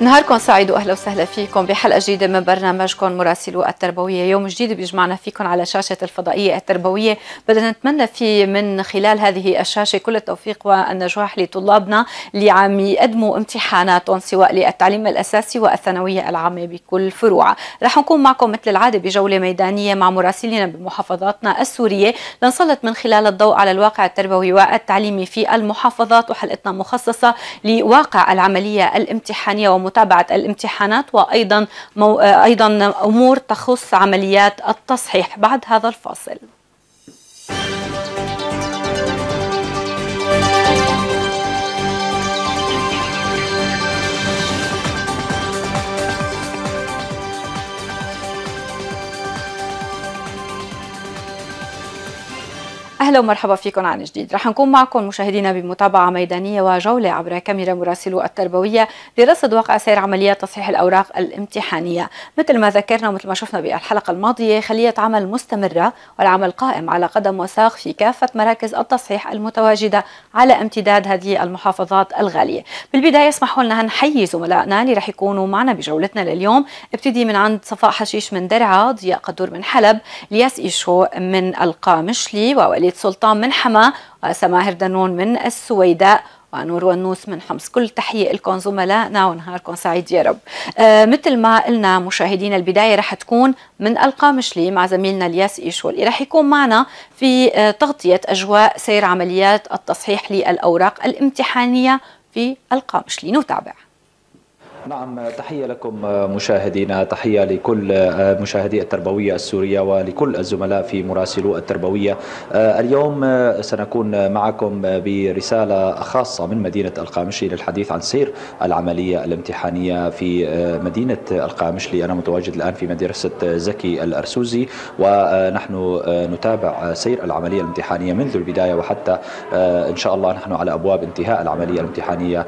نهاركم سعيد وأهلا وسهلا فيكم بحلقة جديدة من برنامجكم مراسلو التربوية، يوم جديد بيجمعنا فيكم على شاشة الفضائية التربوية، بدنا نتمنى في من خلال هذه الشاشة كل التوفيق والنجاح لطلابنا اللي عم يقدموا امتحاناتهم سواء للتعليم الأساسي والثانوية العامة بكل فروعها، رح نكون معكم مثل العادة بجولة ميدانية مع مراسلينا بمحافظاتنا السورية. لنسلط من خلال الضوء على الواقع التربوي والتعليمي في المحافظات وحلقتنا مخصصة لواقع العملية الامتحانية وم متابعة الامتحانات وأيضا مو أيضا أمور تخص عمليات التصحيح. بعد هذا الفاصل. أهلا ومرحبا فيكم عن جديد. رح نكون معكم مشاهدينا بمتابعة ميدانية وجولة عبر كاميرا مراسلو التربوية لرصد واقع سير عمليات تصحيح الأوراق الامتحانية. مثل ما ذكرنا ومثل ما شفنا بالحلقة الماضية خلية عمل مستمرة والعمل قائم على قدم وساق في كافة مراكز التصحيح المتواجدة على امتداد هذه المحافظات الغالية. بالبداية اسمحوا لنا نحيي زملائنا اللي رح يكونوا معنا بجولتنا لليوم. ابتدي من عند صفاء حشيش من درعا ضياء قدور من حلب الياس إيشو من القامشلي ووليد سلطان من حما وسماهر دنون من السويداء ونور ونوس من حمص. كل تحية لكم زملائنا ونهاركم سعيد يا رب. آه مثل ما قلنا مشاهدينا البداية رح تكون من القامشلي مع زميلنا الياس إيشو اللي رح يكون معنا في آه تغطية أجواء سير عمليات التصحيح للأوراق الامتحانية في القامشلي نتابع. نعم تحية لكم مشاهدينا تحية لكل مشاهدي التربوية السورية ولكل الزملاء في مراسلو التربوية. اليوم سنكون معكم برسالة خاصة من مدينة القامشلي للحديث عن سير العملية الامتحانية في مدينة القامشلي أنا متواجد الآن في مدرسة زكي الأرسوزي ونحن نتابع سير العملية الامتحانية منذ البداية وحتى إن شاء الله نحن على أبواب انتهاء العملية الامتحانية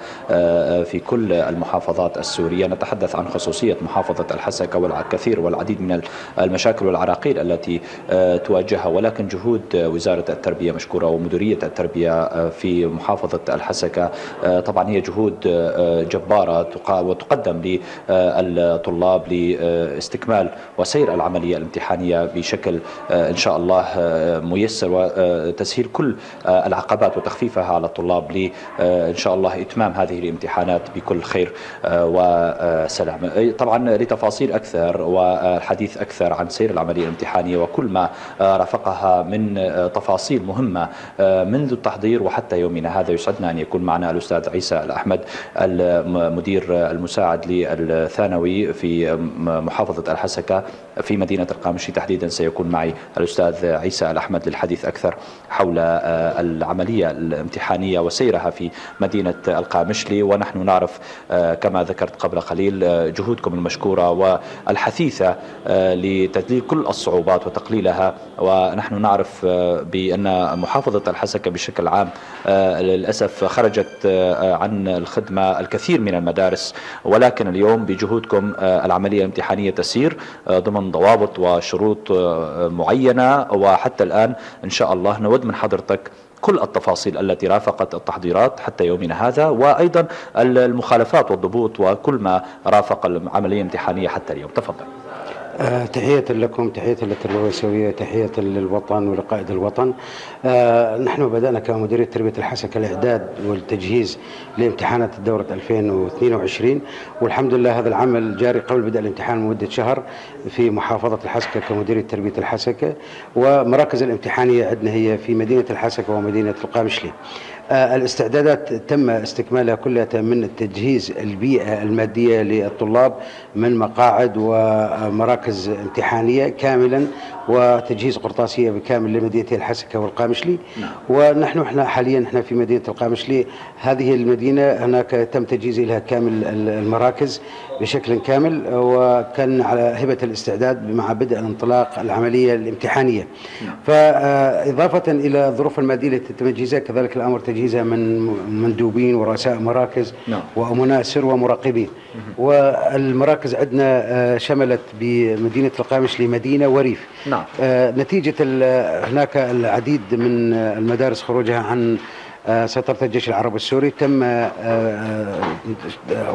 في كل المحافظات السورية. نتحدث عن خصوصية محافظة الحسكة والكثير والعديد من المشاكل والعراقيل التي تواجهها. ولكن جهود وزارة التربية مشكورة ومديرية التربية في محافظة الحسكة طبعا هي جهود جبارة وتقدم للطلاب لاستكمال وسير العملية الامتحانية بشكل إن شاء الله ميسر وتسهيل كل العقبات وتخفيفها على الطلاب ل إن شاء الله إتمام هذه الامتحانات بكل خير وسلام طبعا لتفاصيل أكثر والحديث أكثر عن سير العملية الامتحانية وكل ما رافقها من تفاصيل مهمة منذ التحضير وحتى يومنا هذا يسعدنا أن يكون معنا الأستاذ عيسى الأحمد المدير المساعد للثانوي في محافظة الحسكة في مدينة القامشي. تحديدا سيكون معي الأستاذ عيسى الأحمد للحديث أكثر حول العملية الامتحانية وسيرها في مدينة القامشلي. ونحن نعرف كما ذكرت قبل قليل جهودكم المشكورة والحثيثة لتذليل كل الصعوبات وتقليلها. ونحن نعرف بأن محافظة الحسكة بشكل عام للأسف خرجت عن الخدمة الكثير من المدارس. ولكن اليوم بجهودكم العملية الامتحانية تسير ضمن ضوابط وشروط معينة. وحتى الآن إن شاء الله نود من حضرتك كل التفاصيل التي رافقت التحضيرات حتى يومنا هذا وأيضا المخالفات والضبوط وكل ما رافق العملية الامتحانية حتى اليوم. تفضل. آه تحية لكم تحية للتربية السوية تحية للوطن ولقائد الوطن. آه نحن بدأنا كمديرية تربية الحسكة الإعداد والتجهيز لامتحانات الدورة 2022 والحمد لله هذا العمل جاري قبل بدء الامتحان لمدة شهر في محافظة الحسكة كمديرية تربية الحسكة ومراكز الامتحانية عندنا هي في مدينة الحسكة ومدينة القامشلي. الاستعدادات تم استكمالها كلها من تجهيز البيئة المادية للطلاب من مقاعد ومراكز امتحانية كاملا وتجهيز قرطاسية بكامل لمدينتي الحسكة والقامشلي نعم. ونحن إحنا حاليا إحنا في مدينة القامشلي هذه المدينة هناك تم تجهيز لها كامل المراكز بشكل كامل وكان على هبة الاستعداد مع بدء الانطلاق العملية الامتحانية نعم. فإضافة إلى الظروف المادية التي تم تجهيزها كذلك الأمر تجهيزها من مندوبين ورؤساء مراكز نعم. وأمناء سر ومراقبين. والمراكز عندنا شملت بمدينة القامشلي مدينة وريف. نعم. نتيجة هناك العديد من المدارس خروجها عن سيطرة الجيش العربي السوري. تم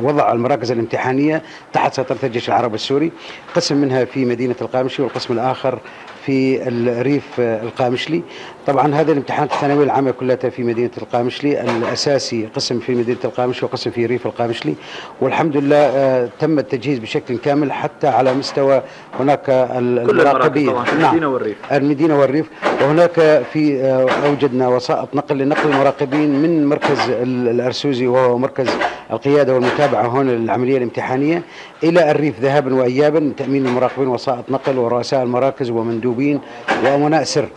وضع المراكز الامتحانية تحت سيطرة الجيش العربي السوري. قسم منها في مدينة القامشي والقسم الآخر في الريف القامشلي. طبعا هذه الامتحانات الثانوية العامة كلها في مدينة القامشلي. الأساسي قسم في مدينة القامشلي وقسم في ريف القامشلي. والحمد لله آه، تم التجهيز بشكل كامل حتى على مستوى هناك المراقبين نعم. المدينة والريف. المدينة والريف. وهناك في آه، أوجدنا وسائط نقل لنقل المراقبين من مركز الأرسوزي وهو مركز القيادة والمتابعة هنا للعملية الامتحانية إلى الريف ذهابا وايابا تأمين المراقبين وسائط نقل ورؤساء المراكز ومندوبين وأمناء سر.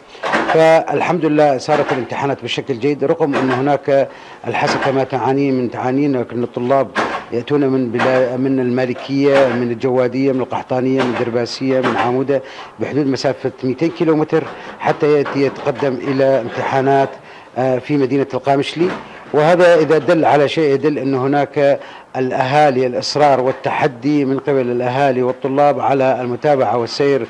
فالحمد لله صارت الامتحانات بشكل جيد رغم أن هناك الحسكة ما تعاني من تعانين لكن الطلاب يأتون من بلا من المالكية من الجوادية من القحطانية من الدرباسية من عامودة بحدود مسافة 200 كيلومتر حتى يأتي يتقدم إلى امتحانات آه، في مدينة القامشلي. وهذا إذا دل على شيء يدل أن هناك الأهالي الإصرار والتحدي من قبل الأهالي والطلاب على المتابعة والسير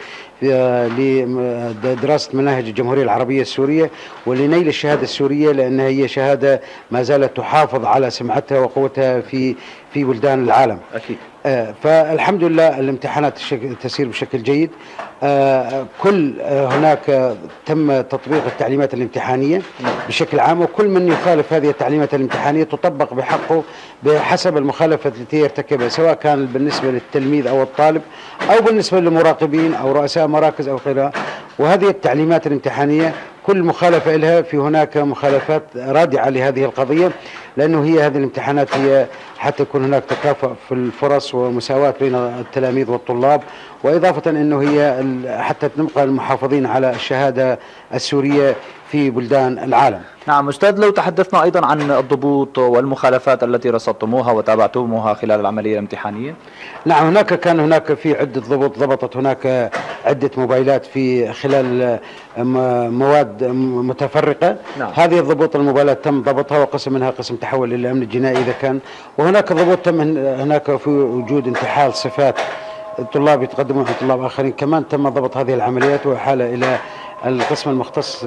لدراسة مناهج الجمهورية العربية السورية ولنيل الشهادة السورية لأنها هي شهادة ما زالت تحافظ على سمعتها وقوتها في في بلدان العالم. أكيد. آه، فالحمد لله الامتحانات تسير بشكل جيد. آه، كل آه، هناك تم تطبيق التعليمات الامتحانية بشكل عام وكل من يخالف هذه التعليمات الامتحانية تطبق بحقه بحسب المخالفة التي يرتكبها سواء كان بالنسبة للتلميذ أو الطالب أو بالنسبة للمراقبين أو رؤساء مراكز أو غيرها. وهذه التعليمات الامتحانية كل مخالفة لها في هناك مخالفات رادعة لهذه القضية لأنه هي هذه الامتحانات هي حتى يكون هناك تكافؤ في الفرص ومساواة بين التلاميذ والطلاب وإضافة أنه هي حتى نبقى المحافظين على الشهادة السورية في بلدان العالم. نعم أستاذ لو تحدثنا أيضا عن الضبوط والمخالفات التي رصدتموها وتابعتموها خلال العملية الامتحانية. نعم هناك كان هناك في عدة ضبط ضبطت هناك عدة موبايلات في خلال مواد متفرقة. نعم. هذه الضبوط الموبايلات تم ضبطها وقسم منها قسم تحول إلى الأمن الجنائي إذا كان. وهناك ضبوط تم هناك في وجود انتحال صفات الطلاب يتقدمون عن طلاب آخرين. كمان تم ضبط هذه العمليات وحالة إلى القسم المختص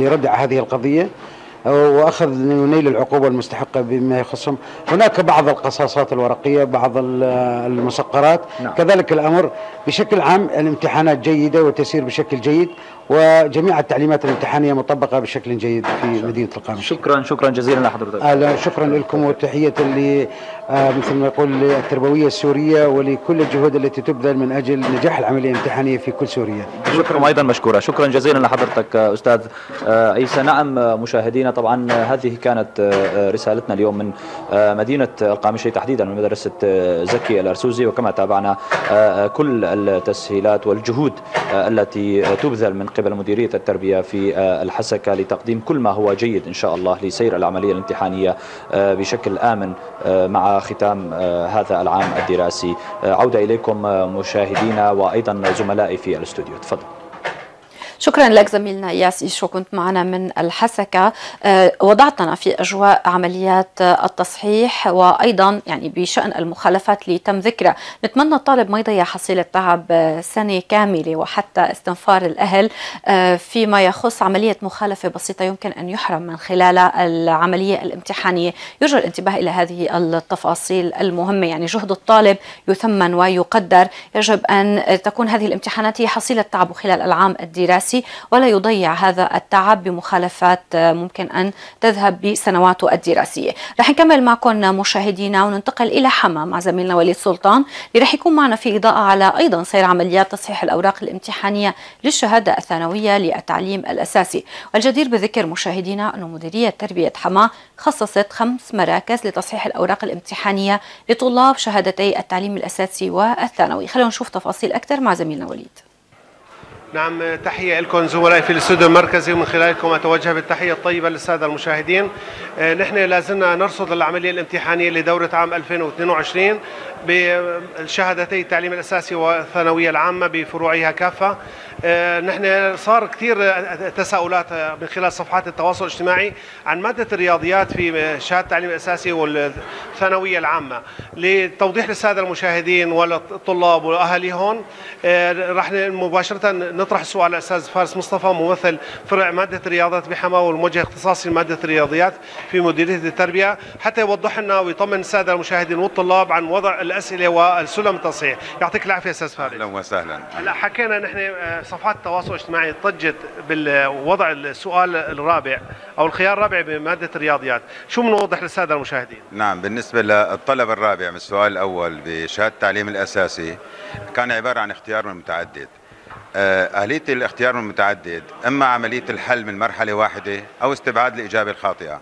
لردع هذه القضية. وأخذ نيل العقوبة المستحقة بما يخصهم. هناك بعض القصاصات الورقية بعض المسقرات. نعم. كذلك الأمر بشكل عام الامتحانات جيدة وتسير بشكل جيد وجميع التعليمات الامتحانية مطبقة بشكل جيد في مدينة القامه شكرا شكرا جزيلا لحضرتك. أهلا. شكرا لكم وتحية ل آه، مثل ما يقول للتربويه السورية ولكل الجهود التي تبذل من أجل نجاح العملية الامتحانية في كل سوريا. شكرا أيضا مشكورة. شكرا جزيلا لحضرتك أستاذ آه، عيسى. نعم مشاهدينا طبعا هذه كانت آه، رسالتنا اليوم من مدينة القامشي تحديدا من مدرسة زكي الأرسوزي. وكما تابعنا كل التسهيلات والجهود التي تبذل من قبل مديرية التربية في آه، الحسكة لتقديم كل ما هو جيد إن شاء الله لسير العملية الامتحانية آه، بشكل آمن آه، مع ختام هذا العام الدراسي. عودة إليكم مشاهدينا وأيضا زملائي في الاستوديو. تفضل. شكرا لك زميلنا اياس ايشو كنت معنا من الحسكة. آه، وضعتنا في أجواء عمليات التصحيح وأيضا يعني بشأن المخالفات اللي تم ذكرها. نتمنى الطالب ما يضيع حصيلة تعب آه، سنة كاملة وحتى استنفار الأهل آه، فيما يخص عملية مخالفة بسيطة يمكن أن يحرم من خلالها العملية الامتحانية. يرجى الانتباه إلى هذه التفاصيل المهمة. يعني جهد الطالب يثمن ويقدر. يجب أن تكون هذه الامتحانات هي حصيلة تعبه خلال العام الدراسي. الدراسي ولا يضيع هذا التعب بمخالفات ممكن أن تذهب بسنواته الدراسية. رح نكمل معكم مشاهدينا وننتقل إلى حما مع زميلنا وليد سلطان اللي رح يكون معنا في إضاءة على أيضا سير عمليات تصحيح الأوراق الامتحانية للشهادة الثانوية للتعليم الأساسي. والجدير بذكر مشاهدينا أن مديرية تربية حما خصصت خمس مراكز لتصحيح الأوراق الامتحانية لطلاب شهادتي التعليم الأساسي والثانوي. خلونا نشوف تفاصيل أكثر مع زميلنا وليد. نعم تحية لكم زملائي في الاستوديو المركزي. ومن خلالكم أتوجه بالتحية الطيبة للسادة المشاهدين. آه، نحن لازلنا نرصد العملية الامتحانية لدورة عام 2022 بشهادتي التعليم الأساسي والثانوية العامة بفروعها كافة. نحن صار كثير تساؤلات من خلال صفحات التواصل الاجتماعي عن مادة الرياضيات في شهادة التعليم الأساسي والثانوية العامة. لتوضيح للسادة المشاهدين والطلاب واهاليهم راح مباشرة نطرح السؤال على الأستاذ فارس مصطفى ممثل فرع مادة الرياضات بحما والموجه اختصاصي لمادة الرياضيات في مديرية التربية حتى يوضح لنا ويطمن السادة المشاهدين والطلاب عن وضع الأسئلة والسلم التصحيح. يعطيك العافية أستاذ فارس. أهلا وسهلا. هلا حكينا نحن آه، صفحات التواصل الاجتماعي ضجت بالوضع السؤال الرابع أو الخيار الرابع بمادة الرياضيات. شو بنوضح للسادة المشاهدين؟ نعم بالنسبة للطلب الرابع من السؤال الأول بشهادة التعليم الأساسي كان عبارة عن اختيار من متعدد. آه، آلية الاختيار المتعدد إما عملية الحل من مرحلة واحدة أو استبعاد الإجابة الخاطئة.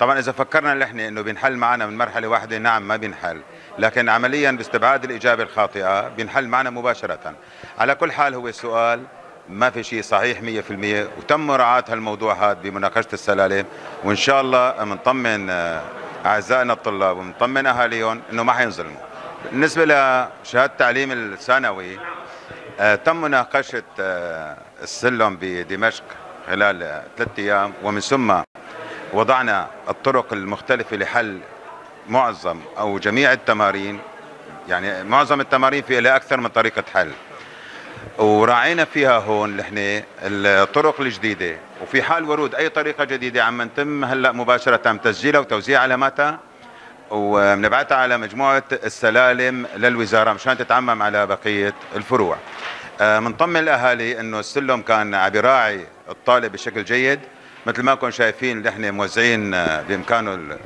طبعا إذا فكرنا نحن أنه بينحل معنا من مرحلة واحدة نعم ما بينحل لكن عمليا باستبعاد الإجابة الخاطئة بينحل معنا مباشرة. على كل حال هو السؤال ما في شيء صحيح 100% وتم مراعاة هالموضوع هذا بمناقشة السلالم وإن شاء الله بنطمن آه، أعزائنا الطلاب وبنطمن أهاليهم أنه ما حينظلموا. بالنسبة لشهادة التعليم الثانوي آه، تم مناقشة آه، السلم بدمشق خلال ثلاثة أيام ومن ثم وضعنا الطرق المختلفة لحل معظم أو جميع التمارين يعني معظم التمارين في لها أكثر من طريقة حل. وراعينا فيها هون نحن الطرق الجديدة. وفي حال ورود أي طريقة جديدة عم نتم هلأ مباشرة تسجيلها وتوزيع علاماتها. وبنبعثها على مجموعة السلالم للوزارة مشان تتعمم على بقية الفروع. بنطمن آه، الأهالي أنه السلم كان براعي الطالب بشكل جيد. مثل ما كنتم شايفين نحن موزعين آه، بإمكانه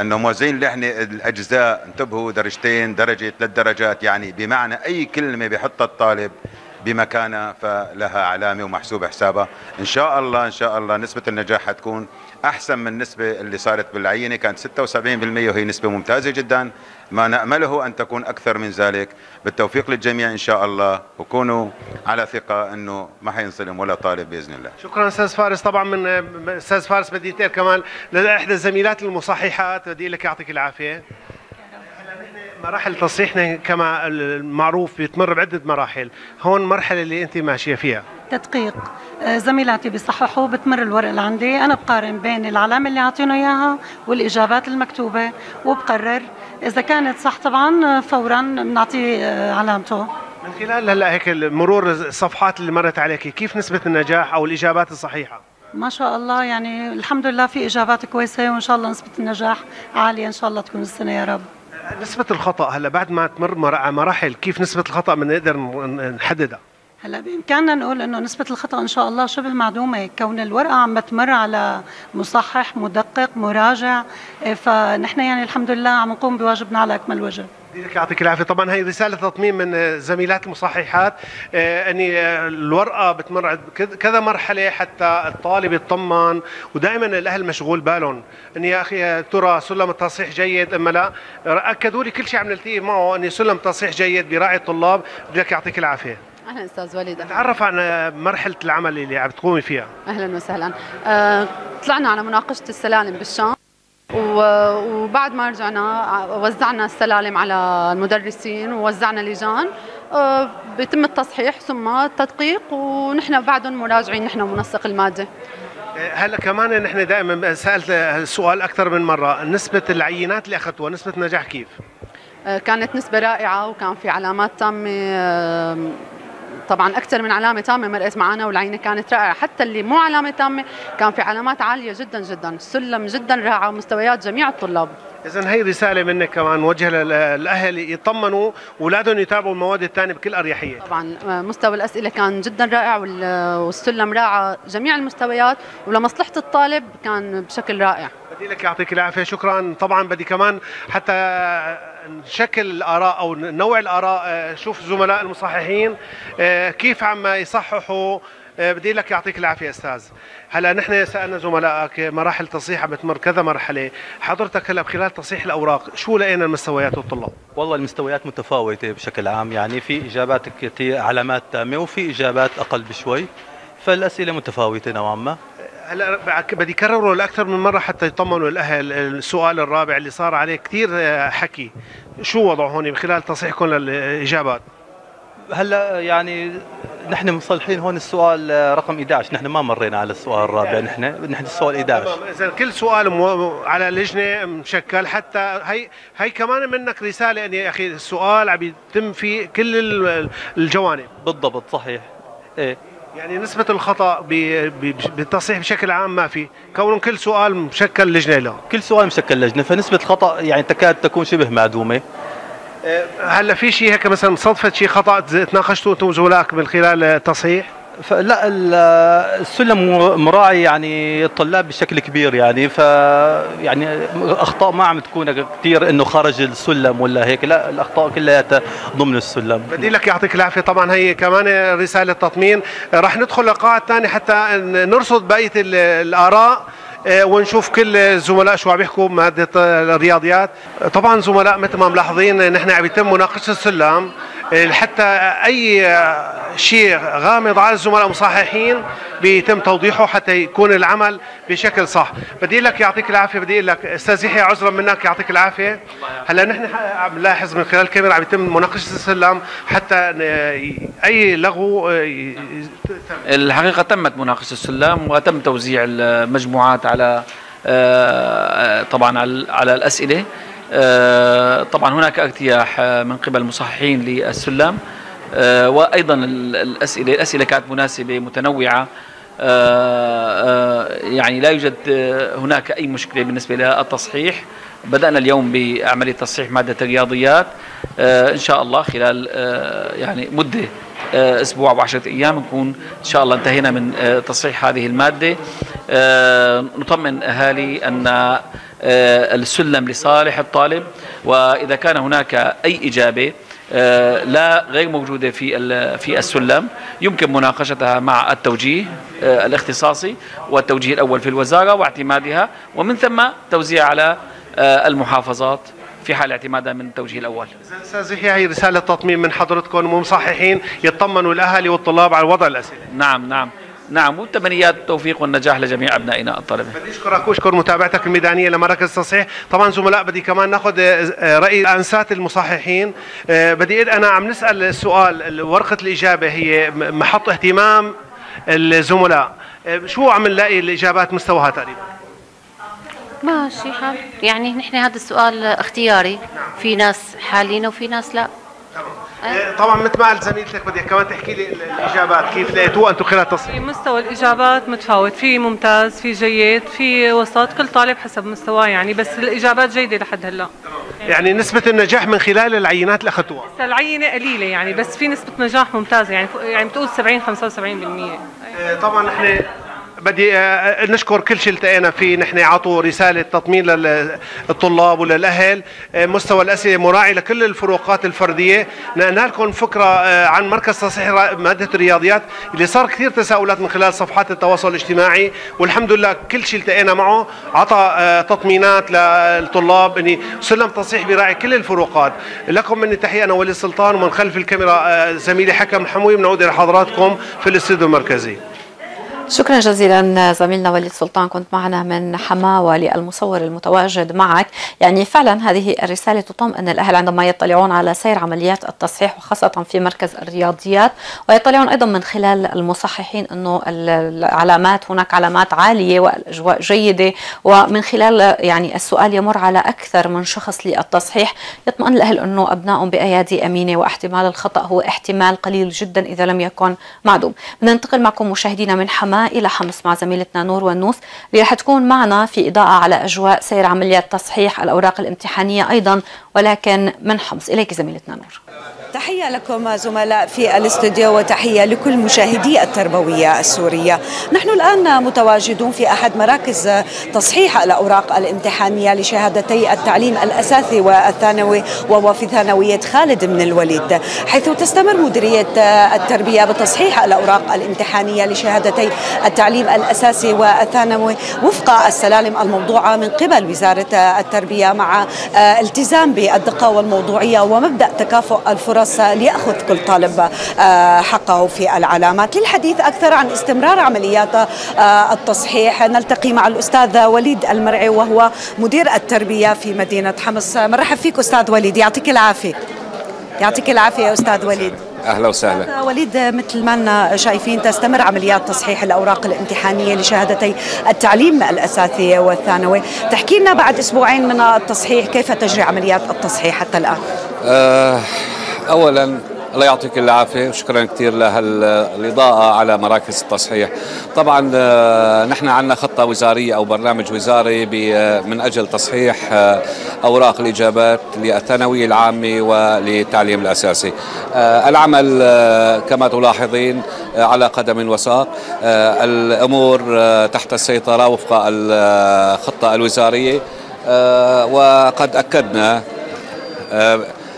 أنه موزعين لحن الأجزاء انتبهوا درجتين درجة ثلاث درجات يعني بمعنى أي كلمة بحطها الطالب بمكانها فلها علامة ومحسوب حسابها. إن شاء الله إن شاء الله نسبة النجاح حتكون أحسن من النسبة اللي صارت بالعينة كانت 76% وهي نسبة ممتازة جدا. ما نأمله أن تكون أكثر من ذلك. بالتوفيق للجميع إن شاء الله وكونوا على ثقة إنه ما حينظلم ولا طالب بإذن الله. شكرا أستاذ فارس. طبعا من أستاذ فارس بدي كمان لإحدى الزميلات المصححات. بدي لك يعطيك العافية. مراحل تصحيحنا كما المعروف بتمر بعدة مراحل. هون المرحلة اللي أنت ماشية فيها. تدقيق. آه، زميلاتي بيصححوا بتمر الورق اللي عندي أنا بقارن بين العلامة اللي عطينا إياها والإجابات المكتوبة وبقرر إذا كانت صح طبعا فورا بنعطيه آه، علامته. من خلال هلأ هيك مرور الصفحات اللي مرت عليك كيف نسبة النجاح أو الإجابات الصحيحة؟ ما شاء الله يعني الحمد لله في إجابات كويسة وإن شاء الله نسبة النجاح عالية. إن شاء الله تكون السنة يا رب. نسبة الخطأ هلا بعد ما تمر مراحل كيف نسبة الخطأ بنقدر نحددها؟ هلا بإمكاننا نقول إنه نسبة الخطأ إن شاء الله شبه معدومة كون الورقة عم تمر على مصحح مدقق مراجع إيه، فنحن يعني الحمد لله عم نقوم بواجبنا على أكمل وجه لك يعطيك العافية. طبعا هي رسالة تطمين من زميلات المصححات. آه، أني آه، الورقة بتمر كذا مرحلة حتى الطالب يطمن ودائما الأهل مشغول بالهم. أني يا أخي ترى سلم التصحيح جيد اما لا؟ أكدوا لي كل شيء عم نلتقي معه أني سلم تصحيح جيد براعي الطلاب. بدي لك يعطيك العافية. أهلا أستاذ وليد. تعرف عن مرحلة العمل اللي عم تقومي فيها. أهلا وسهلا. أه طلعنا على مناقشة السلالم بالشام. وبعد ما رجعنا وزعنا السلالم على المدرسين ووزعنا لجان. أه بيتم التصحيح ثم التدقيق ونحن بعدهم مراجعين نحن منسق المادة. هلا كمان نحن دائما سألت السؤال أكثر من مرة. نسبة العينات اللي اخذتوها نسبه النجاح كيف؟ أه، كانت نسبة رائعة وكان في علامات تامة طبعا أكثر من علامة تامة مرقت معنا والعينة كانت رائعة. حتى اللي مو علامة تامة كان في علامات عالية جدا جدا. السلم جدا رائعة ومستويات جميع الطلاب. اذا هي رسالة منك كمان. موجهه للاهل يطمنوا اولادهم يتابعوا المواد الثانية بكل أريحية. طبعا مستوى الأسئلة كان جدا رائع والسلم راعى جميع المستويات. ولمصلحة الطالب كان بشكل رائع. بدي لك يعطيك العافية. شكرا. طبعا بدي كمان حتى نشكل الآراء أو نوع الآراء آه، شوف زملاء المصححين آه، كيف عم يصححوا آه، بدي لك يعطيك العافية أستاذ. هلا نحن سألنا زملائك مراحل تصحيح بتمر كذا مرحلة. حضرتك هلا بخلال تصحيح الأوراق شو لقينا المستويات الطلاب والله المستويات متفاوتة بشكل عام. يعني في إجابات كثير علامات تامة وفي إجابات أقل بشوي. فالأسئلة متفاوتة نوعا ما. هلا بدي كرره لأكثر من مرة حتى يطمنوا الاهل السؤال الرابع اللي صار عليه كثير آه، حكي. شو وضعه هون من خلال تصحيحكم للإجابات؟ هلا يعني نحن مصلحين هون السؤال رقم 11 نحن ما مرينا على السؤال الرابع. نحن نحن السؤال 11 إذا كل سؤال مو على لجنة مشكل. حتى هي هي كمان منك رسالة إني يا أخي السؤال عم يتم فيه كل الجوانب. بالضبط صحيح. إيه. يعني نسبة الخطأ بالتصحيح بشكل عام ما في. كون كل سؤال مشكل لجنة له. كل سؤال مشكل لجنة فنسبة الخطأ يعني تكاد تكون شبه معدومة. أه، هلا في شيء هيك مثلا صدفت شيء خطأ تناقشتوا أنتم وزملائك من خلال التصحيح؟ لا السلم مراعي يعني الطلاب بشكل كبير يعني ف يعني أخطاء ما عم تكون كثير إنه خارج السلم ولا هيك. لا الأخطاء كلها ضمن السلم. بدي لك يعطيك العافية. طبعا هي كمان رسالة تطمين. رح ندخل لقاء ثاني حتى نرصد بقية الآراء آه، ونشوف كل الزملاء شو عم يحكوا ماده الرياضيات. طبعا زملاء مثل ما ملاحظين نحن عم يتم مناقشة السلم. حتى أي شيء غامض على الزملاء المصححين بيتم توضيحه حتى يكون العمل بشكل صح. بدي لك يعطيك العافية بدي أقول لك أستاذ يحيى عذرا منك يعطيك العافية. هلا نحن عم نلاحظ من خلال الكاميرا عم يتم مناقشة السلم حتى أي لغو آه، الحقيقة تمت مناقشة السلم وتم توزيع المجموعات على آه، طبعا على الأسئلة. آه، طبعا هناك أجتياح من قبل المصححين للسلم آه، وأيضا الأسئلة الأسئلة كانت مناسبة متنوعة يعني لا يوجد هناك أي مشكلة بالنسبة للتصحيح بدأنا اليوم بعملية تصحيح مادة الرياضيات إن شاء الله خلال يعني مدة أسبوع أو 10 أيام نكون إن شاء الله انتهينا من تصحيح هذه المادة. نطمن أهالي أن آه، السلم لصالح الطالب وإذا كان هناك أي إجابة آه، لا غير موجودة في في السلم يمكن مناقشتها مع التوجيه آه، الاختصاصي والتوجيه الأول في الوزارة واعتمادها ومن ثم توزيع على المحافظات في حال اعتمادها من التوجيه الأول. أستاذ يحيى هي رسالة تطمين من حضرتكم ومصححين يطمنوا الأهالي والطلاب على وضع الأسئلة. نعم نعم نعم والتمنيات التوفيق والنجاح لجميع أبنائنا الطلبة. بدي اشكرك واشكر متابعتك الميدانية لمراكز التصحيح، طبعا زملاء بدي كمان ناخذ آه، رأي انسات المصححين، آه، بدي أنا عم نسأل السؤال ورقة الإجابة هي محط اهتمام الزملاء، آه، شو عم نلاقي الإجابات مستواها تقريبا؟ ماشي حال. يعني نحن هذا السؤال اختياري. في ناس حالين وفي ناس لا. إيه، طبعا مثل ما قالت زميلتك بدي كمان تحكي لي الإجابات. كيف لقيتوها؟ أنتم خلال التصحيح مستوى الإجابات متفاوت. في ممتاز في جيد في وسط. كل طالب حسب مستواه يعني بس الإجابات جيدة لحد هلأ. يعني نسبة النجاح من خلال العينات اللي أخذتوها؟ العينة قليلة يعني بس في نسبة نجاح ممتازة يعني يعني بتقول 70 75% إيه، طبعا نحن بدي آه، آه، نشكر كل شيء التقينا فيه. نحن عطوا رسالة تطمين للطلاب وللأهل آه، مستوى الأسئلة مراعي لكل الفروقات الفردية. نقلنا لكم فكرة عن مركز تصحيح مادة الرياضيات اللي صار كثير تساؤلات من خلال صفحات التواصل الاجتماعي والحمد لله كل شيء التقينا معه. عطى تطمينات للطلاب إني سلم تصحيح بيراعي كل الفروقات. لكم مني تحية أنا ولي السلطان ومن خلف الكاميرا زميلي حكم حموي بنعود إلى حضراتكم في الاستوديو المركزي. شكرا جزيلا زميلنا وليد سلطان كنت معنا من حماوة للمصور المتواجد معك. يعني فعلا هذه الرسالة تطمئن الأهل عندما يطلعون على سير عمليات التصحيح وخاصة في مركز الرياضيات ويطلعون أيضا من خلال المصححين أنه العلامات هناك علامات عالية والأجواء جيدة. ومن خلال يعني السؤال يمر على أكثر من شخص للتصحيح يطمئن الأهل أنه أبنائهم بأيادي أمينة واحتمال الخطأ هو احتمال قليل جدا إذا لم يكن معدوم. ننتقل معكم مشاهدينا من حماة إلى حمص مع زميلتنا نور والنوس اللي رح تكون معنا في إضاءة على أجواء سير عمليات تصحيح الأوراق الامتحانية أيضا ولكن من حمص؟ إليك زميلتنا نور. تحية لكم زملاء في الاستوديو وتحية لكل مشاهدي التربوية السورية. نحن الآن متواجدون في أحد مراكز تصحيح الأوراق الامتحانية لشهادتي التعليم الأساسي والثانوي وهو في ثانوية خالد بن الوليد. حيث تستمر مديرية التربية بتصحيح الأوراق الامتحانية لشهادتي التعليم الأساسي والثانوي وفق السلالم الموضوعة من قبل وزارة التربية مع التزام بالدقة والموضوعية ومبدأ تكافؤ الفرص فرص ليأخذ كل طالب آه، حقه في العلامات. للحديث أكثر عن استمرار عمليات آه، التصحيح. نلتقي مع الأستاذ وليد المرعي وهو مدير التربية في مدينة حمص. مرحب فيك أستاذ وليد. يعطيك العافية. يعطيك العافية أستاذ وليد. أهلا وسهلا. وليد مثل ما شايفين تستمر عمليات تصحيح الأوراق الامتحانية لشهادتي التعليم الاساسي والثانوي. تحكي لنا بعد أسبوعين من التصحيح كيف تجري عمليات التصحيح حتى الآن؟ أه اولا الله يعطيك العافية وشكرا كثير للاضاءه على مراكز التصحيح. طبعا آه، نحن عندنا خطة وزارية أو برنامج وزاري من أجل تصحيح آه، أوراق الإجابات للثانوية العامة وللتعليم الأساسي. آه، العمل كما تلاحظين على قدم وساق. الأمور تحت السيطرة وفق الخطه الوزارية. وقد أكدنا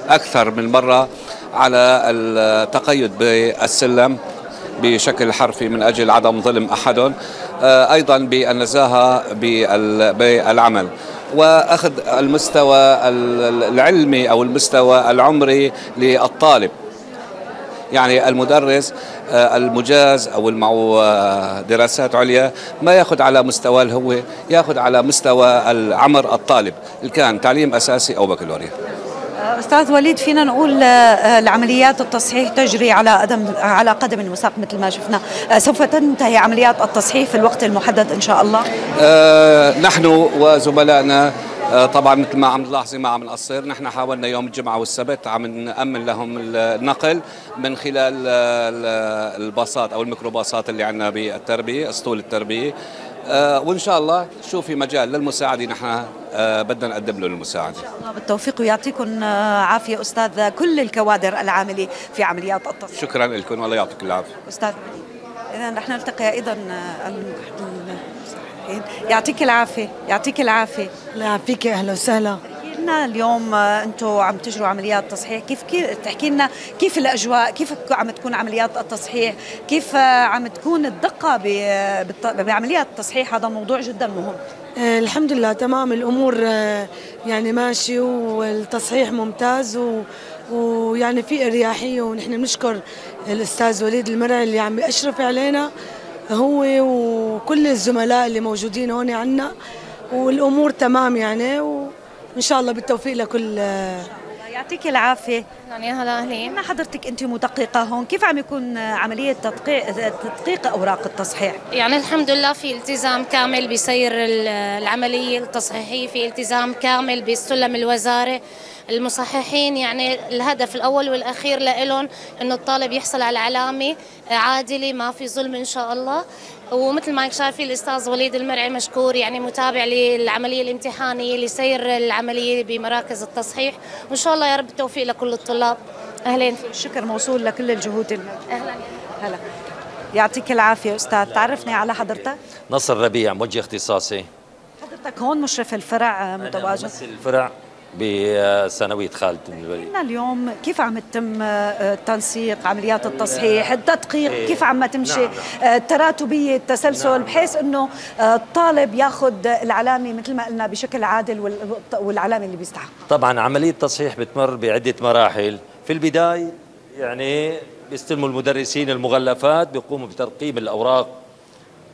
أكثر من مرة على التقيد بالسلم بشكل حرفي من أجل عدم ظلم احد آه، أيضا بالنزاهة بالعمل. وأخذ المستوى العلمي أو المستوى العمري للطالب. يعني المدرس آه، المجاز أو المعو دراسات عليا ما ياخذ على مستوى هو ياخذ على مستوى العمر الطالب اللي كان تعليم أساسي أو بكالوريا. أستاذ وليد فينا نقول آه، العمليات التصحيح تجري على قدم على قدم وساق مثل ما شفنا. آه، سوف تنتهي عمليات التصحيح في الوقت المحدد إن شاء الله؟ أه نحن وزملائنا آه، طبعا مثل ما عم تلاحظي ما عم نقصر. نحن حاولنا يوم الجمعة والسبت عم نأمن لهم النقل من خلال الباصات أو الميكروباصات اللي عندنا بالتربية أسطول التربية. آه وإن شاء الله شو في مجال للمساعده نحن آه بدنا نقدم له المساعدة. إن شاء الله بالتوفيق ويعطيكم آه، عافية أستاذ كل الكوادر العاملة في عمليات التصوير. شكرا لكم والله يعطيك العافية. أستاذ اذا رح نلتقي أيضا آه، يعطيك العافية يعطيك العافية. الله يعافيك أهلا وسهلا. لنا اليوم آه، أنتم عم تجروا عمليات تصحيح كيف كيف تحكي لنا كيف الأجواء كيف عم تكون عمليات التصحيح كيف آه، عم تكون الدقة بعمليات التصحيح هذا موضوع جدا مهم آه الحمد لله تمام. الأمور آه يعني ماشي والتصحيح ممتاز و ويعني في اريحيه ونحن بنشكر الاستاذ وليد المرعي اللي عم يشرف علينا هو وكل الزملاء اللي موجودين هون عنا والامور تمام يعني و ان شاء الله بالتوفيق لكل يعطيك العافية. يعني هلا أهلين. حضرتك أنت مدققة هون. كيف عم يكون عملية تدقيق تدقيق أوراق التصحيح؟ يعني الحمد لله في التزام كامل بسير العملية التصحيحية في التزام كامل بالسلم الوزاري المصححين يعني الهدف الأول والأخير لهم إنه الطالب يحصل على علامة عادلة ما في ظلم إن شاء الله. ومثل ما شايفين الأستاذ وليد المرعي مشكور يعني متابع للعملية الامتحانية لسير العملية بمراكز التصحيح. وإن شاء الله يا رب التوفيق لكل الطلاب. أهلين. الشكر موصول لكل الجهود أهلا. هلا. يعطيك العافية أستاذ. تعرفني على حضرتك؟ نصر ربيع موجه اختصاصي. حضرتك هون مشرف الفرع متواجد. ممثل الفرع. بثانويه خالد بن الوليد اليوم كيف عم تتم آه، تنسيق عمليات التصحيح التدقيق إيه. كيف عم تمشي نعم. آه، التراتبيه التسلسل نعم. بحيث إنه آه، الطالب ياخذ العلامة مثل ما قلنا بشكل عادل والعلامة اللي بيستحق طبعا عملية التصحيح بتمر بعدة مراحل في البداية يعني بيستلموا المدرسين المغلفات بيقوموا بترقيم الأوراق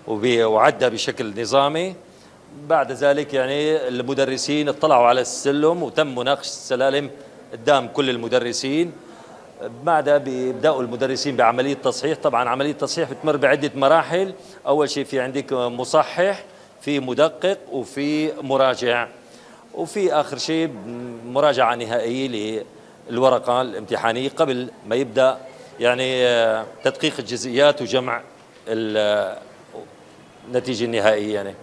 وعدها بشكل نظامي بعد ذلك يعني المدرسين اطلعوا على السلم وتم مناقشة السلالم قدام كل المدرسين. بعدها بيبدأوا المدرسين بعملية تصحيح. طبعا عملية التصحيح بتمر بعدة مراحل. أول شيء في عندك مصحح في مدقق وفي مراجع. وفي آخر شيء مراجعة نهائية للورقة الامتحانية قبل ما يبدأ يعني تدقيق الجزئيات وجمع النتيجه النهائية يعني.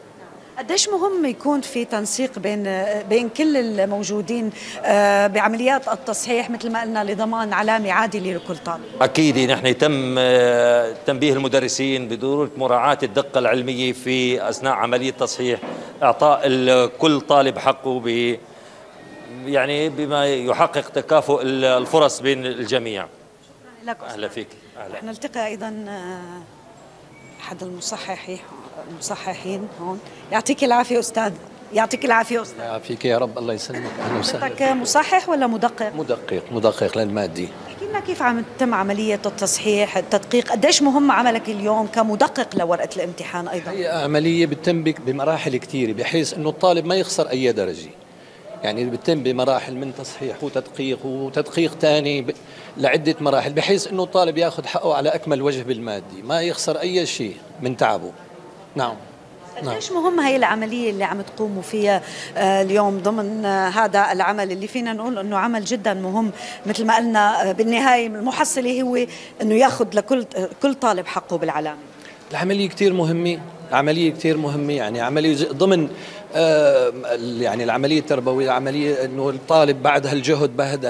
قديش مهم يكون في تنسيق بين بين كل الموجودين آه، بعمليات التصحيح مثل ما قلنا لضمان علامة عادلة لكل طالب؟ أكيد نحن تم آه، تنبيه المدرسين بضرورة مراعاة الدقة العلمية في أثناء عملية التصحيح إعطاء كل طالب حقه ب يعني بما يحقق تكافؤ الفرص بين الجميع. لك أهلا فيك. أهلا. نلتقي أيضا آه، أحد المصححين. المصححين هون. يعطيك العافية أستاذ. يعطيك العافية أستاذ. يعافيك يا رب. الله يسلمك. أهلا وسهلا. مصحح ولا مدقق؟ مدقق مدقق للمادي احكي لنا كيف عم تتم عملية التصحيح التدقيق؟ قديش مهم عملك اليوم كمدقق لورقة الامتحان أيضا؟ هي عملية بتتم بمراحل كثيره بحيث إنه الطالب ما يخسر أي درجة. يعني بتم بمراحل من تصحيح وتدقيق وتدقيق ثاني لعدة مراحل بحيث إنه الطالب ياخذ حقه على أكمل وجه بالمادي ما يخسر أي شيء من تعبه. نعم. نعم. ليش مهم هي العملية اللي عم تقوموا فيها آه، اليوم ضمن آه، هذا العمل اللي فينا نقول إنه عمل جدا مهم. مثل ما قلنا آه، بالنهاية المحصلة هو إنه ياخذ لكل كل طالب حقه بالعلامة. العملية كثير مهمة. عملية كثير مهمة. يعني عملية ضمن يعني العملية التربوية العملية إنه الطالب بعد هالجهد بعد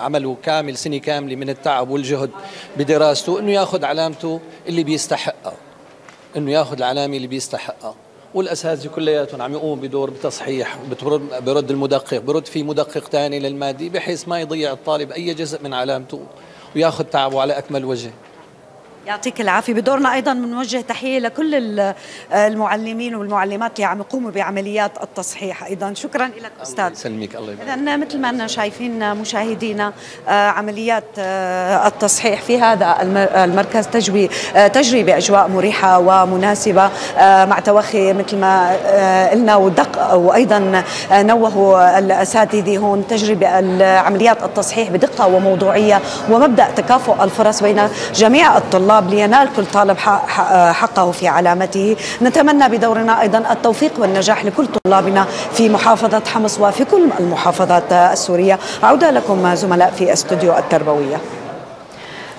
عمله كامل سنة كاملة من التعب والجهد بدراسته إنه ياخذ علامته اللي بيستحقها. إنه ياخذ العلامة اللي بيستحقها. والأساتذة كلياتهم عم يقوموا بدور بتصحيح برد المدقق برد في مدقق ثاني للمادي بحيث ما يضيع الطالب أي جزء من علامته وياخذ تعبه على أكمل وجه. يعطيك العافية. بدورنا أيضا بنوجه تحية لكل المعلمين والمعلمات اللي عم يقوموا بعمليات التصحيح أيضا. شكرا لك أستاذ. يسلمك. الله يبارك. إذا مثل ما شايفين مشاهدينا آه، عمليات آه، التصحيح في هذا المركز تجري آه، تجري بأجواء مريحة ومناسبة مع توخي مثل ما قلنا ودق وأيضا نوهوا الأساتذة هون تجري بعمليات التصحيح بدقة وموضوعية ومبدأ تكافؤ الفرص بين جميع الطلاب. الطلاب لينال كل طالب حقه في علامته. نتمنى بدورنا أيضا التوفيق والنجاح لكل طلابنا في محافظة حمص وفي كل المحافظات السورية. عودة لكم زملاء في استوديو التربوية.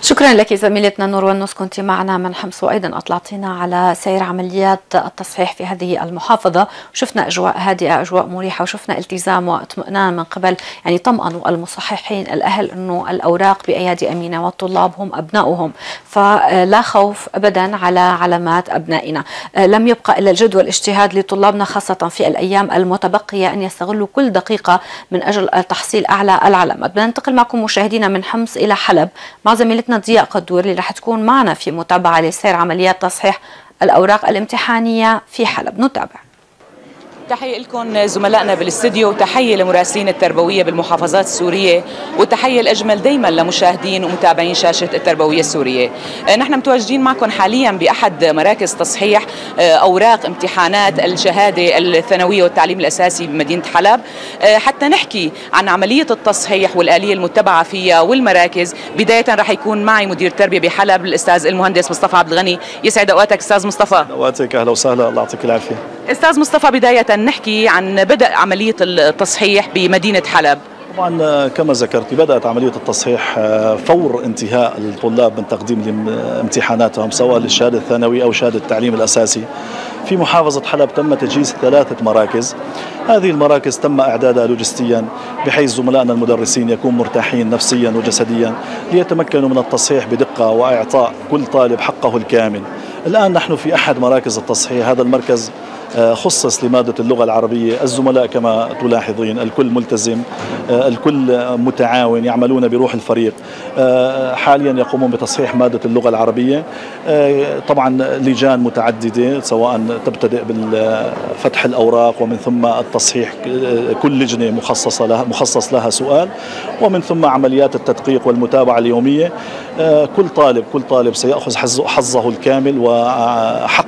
شكرا لك زميلتنا نور والنص كنت معنا من حمص وأيضا. اطلعتينا على سير عمليات التصحيح في هذه المحافظة. وشفنا أجواء هادئة أجواء مريحة وشفنا التزام واطمئنان من قبل. يعني طمأنوا المصححين الأهل إنه الأوراق بأيادي أمينة والطلاب هم أبنائهم. فلا خوف ابدا على علامات أبنائنا. لم يبقى إلا الجد والاجتهاد لطلابنا خاصة في الأيام المتبقية أن يستغلوا كل دقيقة من أجل تحصيل أعلى العلامات. بدنا ننتقل معكم مشاهدينا من حمص إلى حلب. مع زميلتنا ضياء قدور اللي رح تكون معنا في متابعة لسير عمليات تصحيح الأوراق الامتحانية في حلب. نتابع. تحية لكم زملائنا بالاستديو وتحية لمراسلين التربوية بالمحافظات السورية والتحية الأجمل دايما لمشاهدين ومتابعين شاشة التربوية السورية. آه، نحن متواجدين معكم حاليا بأحد مراكز تصحيح آه، أوراق امتحانات الشهادة الثانوية والتعليم الأساسي بمدينة حلب. آه، حتى نحكي عن عملية التصحيح والآلية المتبعة فيها والمراكز بداية رح يكون معي مدير التربية بحلب الأستاذ المهندس مصطفى عبد الغني. يسعد أوقاتك أستاذ مصطفى. أوقاتك أهلا وسهلا. الله يعطيك العافية. أستاذ مصطفى نحكي عن بدء عملية التصحيح بمدينة حلب. طبعا آه، كما ذكرت بدأت عملية التصحيح آه، فور انتهاء الطلاب من تقديم امتحاناتهم سواء للشهادة الثانوية أو شهادة التعليم الأساسي. في محافظة حلب تم تجهيز ثلاثة مراكز. هذه المراكز تم إعدادها لوجستيا بحيث زملائنا المدرسين يكونوا مرتاحين نفسيا وجسديا ليتمكنوا من التصحيح بدقة وإعطاء كل طالب حقه الكامل. الآن نحن في أحد مراكز التصحيح. هذا المركز خصص لمادة اللغة العربية الزملاء كما تلاحظين الكل ملتزم آه، الكل متعاون يعملون بروح الفريق. آه، حاليا يقومون بتصحيح مادة اللغة العربية. طبعا لجان متعددة سواء تبتدئ بفتح الأوراق ومن ثم التصحيح كل لجنة مخصصة لها مخصص لها سؤال ومن ثم عمليات التدقيق والمتابعة اليومية. كل طالب كل طالب سيأخذ حظه الكامل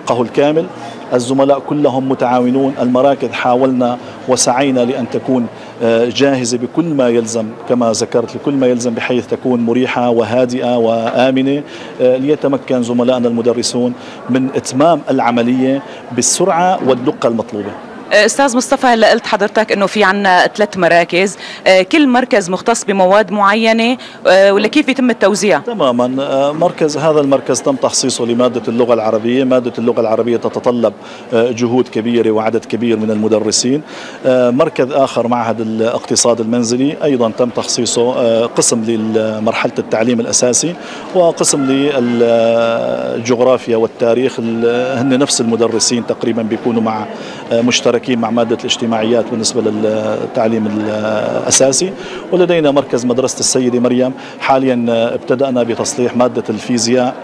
وحقه الكامل. الزملاء كلهم متعاونون. المراكز حاولنا وسعينا لأن تكون آه، جاهزة بكل ما يلزم كما ذكرت لكل ما يلزم بحيث تكون مريحة وهادئة وآمنة آه، ليتمكن زملائنا المدرسون من إتمام العملية بالسرعة والدقة المطلوبة. أستاذ مصطفى هلا قلت حضرتك إنه في عنا ثلاث مراكز. آه، كل مركز مختص بمواد معينة آه، ولا كيف يتم التوزيع؟ تماما. آه، مركز هذا المركز تم تخصيصه لمادة اللغة العربية. مادة اللغة العربية تتطلب جهود كبيرة وعدد كبير من المدرسين. مركز آخر معهد الاقتصاد المنزلي أيضا تم تخصيصه قسم لمرحلة التعليم الأساسي وقسم للجغرافيا والتاريخ. هن نفس المدرسين تقريبا بيكونوا مع مشترك مشتركين مع مادة الاجتماعيات بالنسبة للتعليم الأساسي ولدينا مركز مدرسة السيدة مريم. حاليا ابتدأنا بتصليح مادة الفيزياء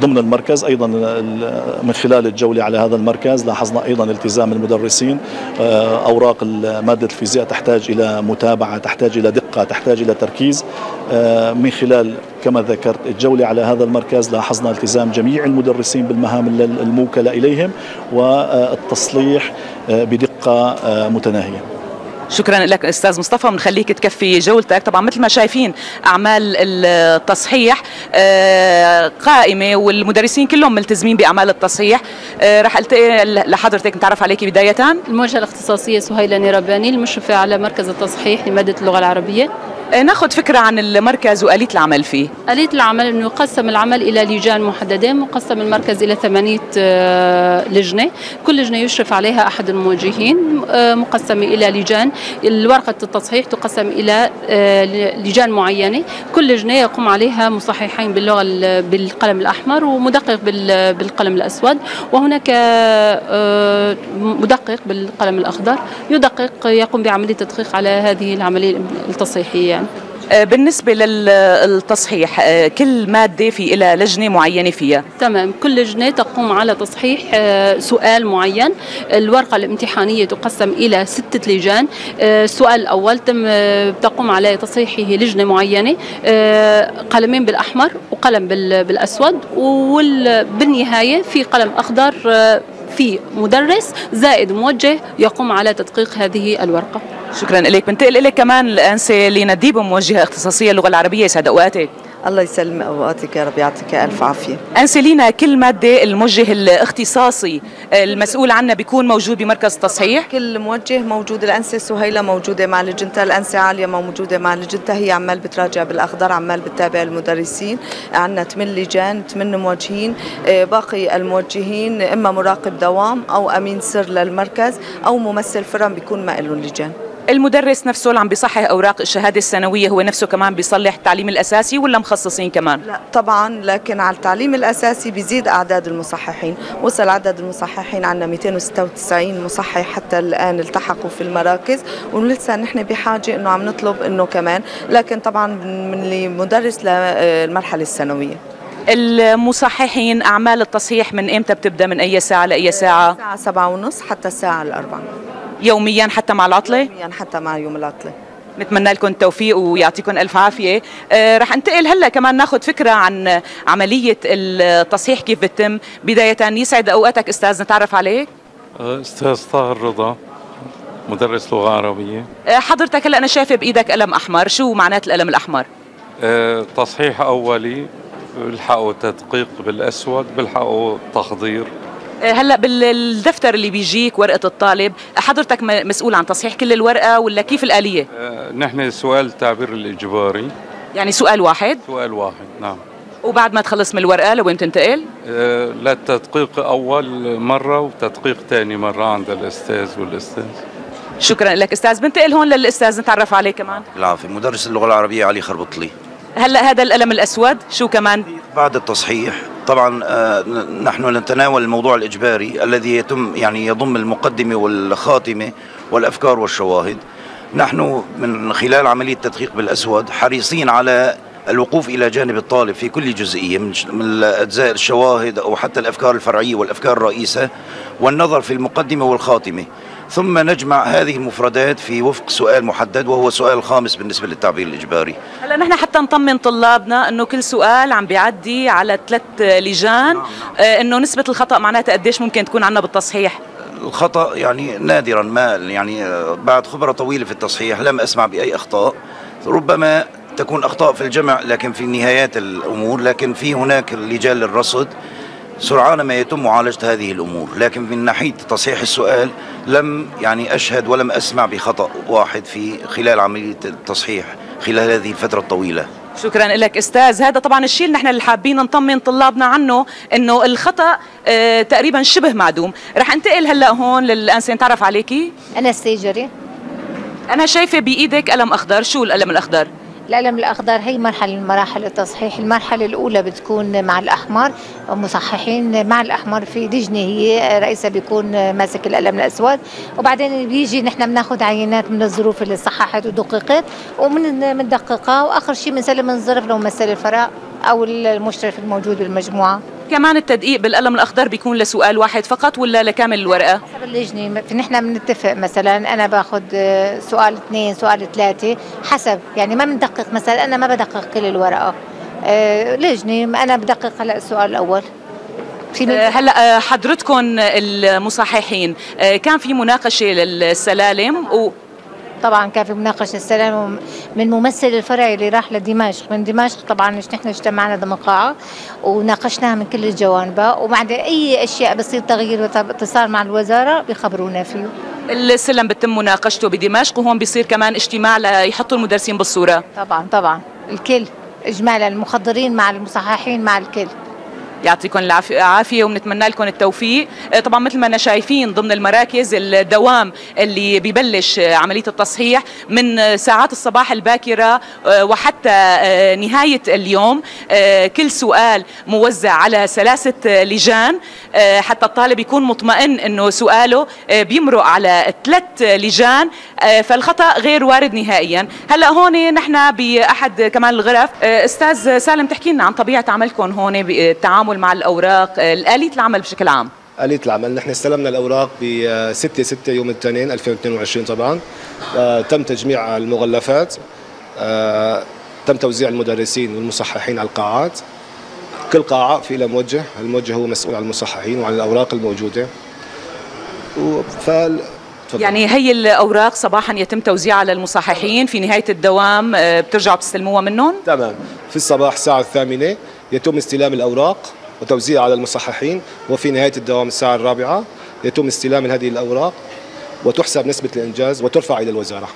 ضمن المركز أيضا من خلال الجولة على هذا المركز لاحظنا أيضا التزام المدرسين. آه، أوراق ماده الفيزياء تحتاج إلى متابعة تحتاج إلى دقة تحتاج إلى تركيز. آه، من خلال كما ذكرت الجولة على هذا المركز لاحظنا التزام جميع المدرسين بالمهام الموكلة إليهم والتصليح بدقة متناهية. شكرا لك أستاذ مصطفى. بنخليك تكفي جولتك. طبعا مثل ما شايفين أعمال التصحيح آه، قائمة والمدرسين كلهم ملتزمين بأعمال التصحيح. آه، رح ألتقي لحضرتك. نتعرف عليكي بدايه الموجهه الاختصاصية سهيلة نيرباني المشرفة على مركز التصحيح لمادة اللغة العربية. ناخذ فكرة عن المركز وآلية العمل فيه. آلية العمل أنه يقسم العمل إلى لجان محددة مقسم المركز إلى ثمانية آه، لجنة. كل لجنة يشرف عليها أحد الموجهين آه، مقسمة إلى لجان. الورقة التصحيح تقسم إلى لجان معينة. كل لجنة يقوم عليها مصححين باللغة بالقلم الأحمر ومدقق بالقلم الأسود. وهناك مدقق بالقلم الأخضر. يدقق يقوم بعملية تدقيق على هذه العملية التصحيحية. يعني بالنسبة للتصحيح آه، كل مادة في لها لجنة معينة فيها. تمام. كل لجنة تقوم على تصحيح آه، سؤال معين. الورقة الامتحانية تقسم إلى ستة لجان. السؤال الأول تم تقوم على تصحيحه لجنة معينة. قلمين بالأحمر وقلم بالأسود. وبالنهاية في قلم أخضر في مدرس زائد موجه يقوم على تدقيق هذه الورقة. شكرا لك بنتقل لك كمان الأنسة لينا ديبو موجهة اختصاصية اللغة العربية يسعد أوقاتك. الله يسلم أوقاتك يا رب يعطيك ألف عافية. انسلينا كل مادة الموجه الاختصاصي المسؤول عنها بيكون موجود بمركز تصحيح؟ كل موجه موجود. الانسه سهيلة موجودة مع لجنتها الانسه عالية موجودة مع لجنتها. هي عمال بتراجع بالأخضر عمال بتتابع المدرسين. عندنا ثمان لجان ثمان موجهين آه، باقي الموجهين إما مراقب دوام أو أمين سر للمركز أو ممثل فرم بيكون ما لهم لجان. المدرس نفسه اللي عم بيصحح أوراق الشهادة السنوية هو نفسه كمان بيصلح التعليم الأساسي ولا مخصصين كمان؟ لا طبعا لكن على التعليم الأساسي بيزيد أعداد المصححين. وصل عدد المصححين عندنا 296 مصحح حتى الآن التحقوا في المراكز. ولسه نحن بحاجة إنه عم نطلب إنه كمان لكن طبعا من مدرس للمرحلة الثانويه المصححين أعمال التصحيح من إمتى بتبدأ؟ من أي ساعة لأي ساعة؟ الساعة 7 ونص حتى الساعة الأربعة. يوميا حتى مع العطلة؟ يوميا حتى مع يوم العطلة. نتمنى لكم التوفيق ويعطيكم ألف عافية. آه رح انتقل هلأ كمان ناخذ فكرة عن عملية التصحيح كيف بتتم. بداية يسعد أوقاتك أستاذ نتعرف عليك؟ آه، أستاذ طاهر رضا مدرس لغة عربية. آه حضرتك هلأ أنا شايفه بإيدك قلم أحمر. شو معنات القلم الأحمر؟ آه تصحيح أولي بلحقوا تدقيق بالأسود بلحقوا تخضير. هلا بالدفتر اللي بيجيك ورقة الطالب حضرتك مسؤول عن تصحيح كل الورقة ولا كيف الآلية؟ أه نحن سؤال التعبير الإجباري. يعني سؤال واحد. سؤال واحد نعم. وبعد ما تخلص من الورقة لوين تنتقل؟ أه للتدقيق أول مرة وتدقيق ثاني مرة عند الأستاذ والأستاذ. شكرا لك أستاذ بنتقل هون للأستاذ نتعرف عليه كمان. العافيه مدرس اللغة العربية علي خربطلي. هلا هذا القلم الأسود شو كمان؟ بعد التصحيح طبعا آه، نحن نتناول الموضوع الإجباري الذي يتم يعني يضم المقدمة والخاتمة والأفكار والشواهد. نحن من خلال عملية تدقيق بالأسود حريصين على الوقوف إلى جانب الطالب في كل جزئية من اجزاء الشواهد أو حتى الأفكار الفرعية والأفكار الرئيسة والنظر في المقدمة والخاتمة. ثم نجمع هذه المفردات في وفق سؤال محدد وهو السؤال الخامس بالنسبة للتعبير الإجباري. هلا نحن حتى نطمن طلابنا أنه كل سؤال عم بيعدي على ثلاث لجان. نعم. آه أنه نسبة الخطأ معناتها قديش ممكن تكون عندنا بالتصحيح؟ الخطأ يعني نادرا ما يعني آه، بعد خبرة طويلة في التصحيح لم أسمع بأي أخطاء. ربما تكون أخطاء في الجمع لكن في نهايات الأمور لكن في هناك لجان للرصد. سرعان ما يتم معالجة هذه الأمور لكن من ناحية تصحيح السؤال لم يعني أشهد ولم أسمع بخطأ واحد في خلال عملية التصحيح خلال هذه الفترة الطويلة. شكرا لك أستاذ. هذا طبعا الشيء اللي نحن اللي حابين نطمن طلابنا عنه إنه الخطأ آه تقريبا شبه معدوم. رح انتقل هلأ هون للأنسة. نتعرف عليكي؟ أنا السيجري أنا شايفة بإيدك قلم أخضر. شو القلم الأخضر؟ القلم الأخضر هي مرحلة من مراحل التصحيح. المرحلة الأولى بتكون مع الأحمر مصححين مع الأحمر في لجنة هي رئيسها بيكون ماسك القلم الأسود. وبعدين بيجي نحن بناخذ عينات من الظروف اللي صححت ودققت ومن بندققها وآخر شيء بنسلم الظرف لممثل الفرع أو المشرف الموجود بالمجموعة. كمان التدقيق بالقلم الأخضر بيكون لسؤال واحد فقط ولا لكامل الورقة؟ حسب اللجنة. نحن بنتفق مثلا أنا باخذ سؤال اثنين سؤال ثلاثة حسب. يعني ما بندقق مثلا أنا ما بدقق كل الورقة. آه، لجنة أنا بدقق هلأ السؤال الأول. آه، هلأ آه، حضرتكم المصححين. كان في مناقشة للسلالم و طبعا كان في مناقشه السلام من ممثل الفرع اللي راح لدمشق. من دمشق طبعا مش نحن اجتمعنا ضمن قاعه وناقشناها من كل الجوانب. وبعد أي أشياء بصير تغيير واتصال مع الوزارة بيخبرونا فيه. السلم بتم مناقشته بدمشق وهون بيصير كمان اجتماع ليحطوا المدرسين بالصورة. طبعا طبعا. الكل اجمالا المخضرين مع المصححين مع الكل. يعطيكم العافيه وبنتمنى لكم التوفيق. آه، طبعا مثل ما شايفين ضمن المراكز الدوام اللي ببلش آه، عملية التصحيح من ساعات الصباح الباكرة آه، وحتى نهاية اليوم. كل سؤال موزع على ثلاثة لجان. حتى الطالب يكون مطمئن إنه سؤاله بيمرق على ثلاث لجان. فالخطأ غير وارد نهائيا. هلأ هون نحن بأحد كمان الغرف. أستاذ سالم تحكي لنا عن طبيعة عملكم هون بالتعامل التعامل مع الأوراق آلية العمل بشكل عام. آلية العمل نحن استلمنا الأوراق ب 6 6 يوم الاثنين 2022 طبعا. آه، تم تجميع المغلفات. آه، تم توزيع المدرسين والمصححين على القاعات. كل قاعة في لها موجه الموجه هو مسؤول عن المصححين وعن الأوراق الموجودة. فال يعني هي الأوراق صباحا يتم توزيعها للمصححين في نهاية الدوام آه، بترجعوا بتستلموها منهم؟ تمام. في الصباح الساعة الثامنة يتم استلام الأوراق وتوزيعها على المصححين وفي نهاية الدوام الساعة الرابعة يتم استلام هذه الأوراق وتحسب نسبة الإنجاز وترفع إلى الوزارة.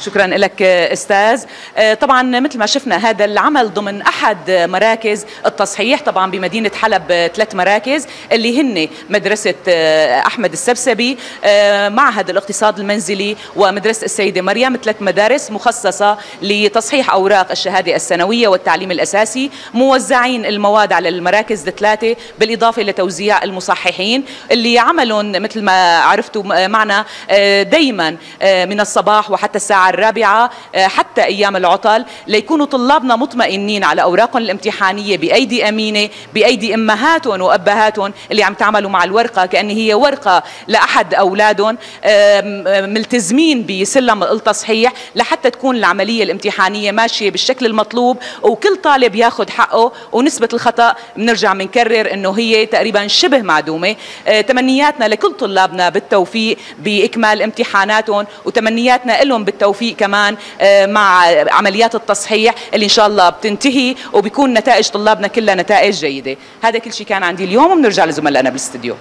شكرا لك أستاذ. آه، طبعا مثل ما شفنا هذا العمل ضمن أحد مراكز التصحيح طبعا بمدينة حلب ثلاث مراكز اللي هن مدرسة آه، أحمد السبسبي آه، معهد الاقتصاد المنزلي ومدرسة السيده مريم ثلاث مدارس مخصصة لتصحيح أوراق الشهادة السنوية والتعليم الأساسي موزعين المواد على المراكز الثلاثة بالإضافة لتوزيع المصححين اللي عملهم مثل ما عرفتوا معنا دائما من الصباح وحتى الساعة الرابعة آه، حتى أيام العطل ليكونوا طلابنا مطمئنين على أوراقهم الامتحانية بأيدي أمينة بأيدي أمهاتهم وأبهاتهم اللي عم تعملوا مع الورقة كأن هي ورقة لأحد أولادهم ملتزمين بسلم التصحيح لحتى تكون العملية الامتحانية ماشية بالشكل المطلوب وكل طالب ياخذ حقه ونسبة الخطأ بنرجع بنكرر إنه هي تقريبا شبه معدومة. آه، تمنياتنا لكل طلابنا بالتوفيق بإكمال امتحاناتهم وتمنياتنا لهم بالتوفيق التوفيق كمان آه، مع عمليات التصحيح اللي إن شاء الله بتنتهي وبيكون نتائج طلابنا كلها نتائج جيدة. هذا كل شيء كان عندي اليوم وبنرجع لزملائنا بالاستديو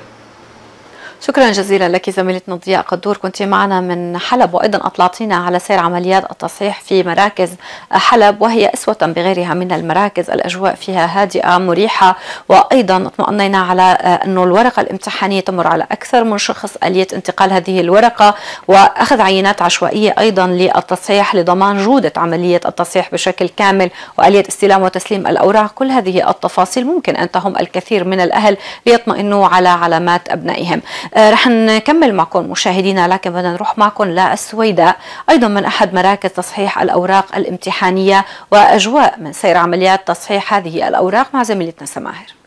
شكرا جزيلا لك زميلتنا ضياء قدور. كنت معنا من حلب وأيضا أطلعتينا على سير عمليات التصحيح في مراكز حلب وهي أسوة بغيرها من المراكز. الأجواء فيها هادئة مريحة وأيضا اطمأنينا على أنه الورقة الامتحانية تمر على أكثر من شخص. اليه انتقال هذه الورقة وأخذ عينات عشوائية أيضا للتصحيح لضمان جودة عملية التصحيح بشكل كامل. واليه استلام وتسليم الأوراق. كل هذه التفاصيل ممكن أن تهم الكثير من الأهل ليطمئنوا على علامات أبنائهم. آه، رح نكمل معكم مشاهدينا لكن بدنا نروح معكم للسويداء أيضا من أحد مراكز تصحيح الأوراق الامتحانية وأجواء من سير عمليات تصحيح هذه الأوراق مع زميلتنا سماهر.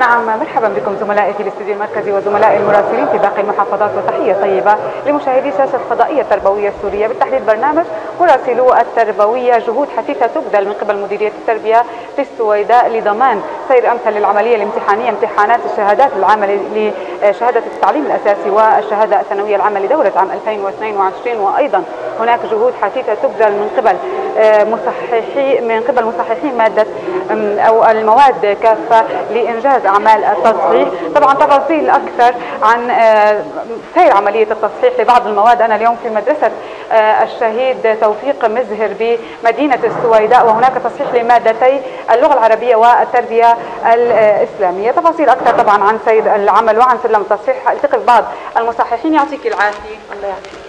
نعم مرحبا بكم زملائي في الاستديو المركزي وزملائي المراسلين في باقي المحافظات وتحية طيبة لمشاهدي شاشة الفضائية التربوية السورية. بالتحديد برنامج مراسلو التربوية جهود حثيثة تبذل من قبل مديرية التربية في السويداء لضمان سير أمثل للعملية الامتحانية امتحانات الشهادات العامة لشهادة التعليم الأساسي والشهادة الثانوية العامة لدوره عام 2022 وأيضا هناك جهود حثيثة تبذل من قبل مصححي من قبل مصححي مادة أو المواد كافة لإنجاز أعمال التصحيح. طبعا تفاصيل أكثر عن آه، سير عملية التصحيح لبعض المواد. أنا اليوم في مدرسة آه، الشهيد توفيق مزهر بمدينة السويداء وهناك تصحيح لمادتي اللغة العربية والتربية الإسلامية. تفاصيل أكثر طبعا عن سير العمل وعن سلم التصحيح. ألتقي ببعض المصححين. يعطيك العافية. الله يعافيك.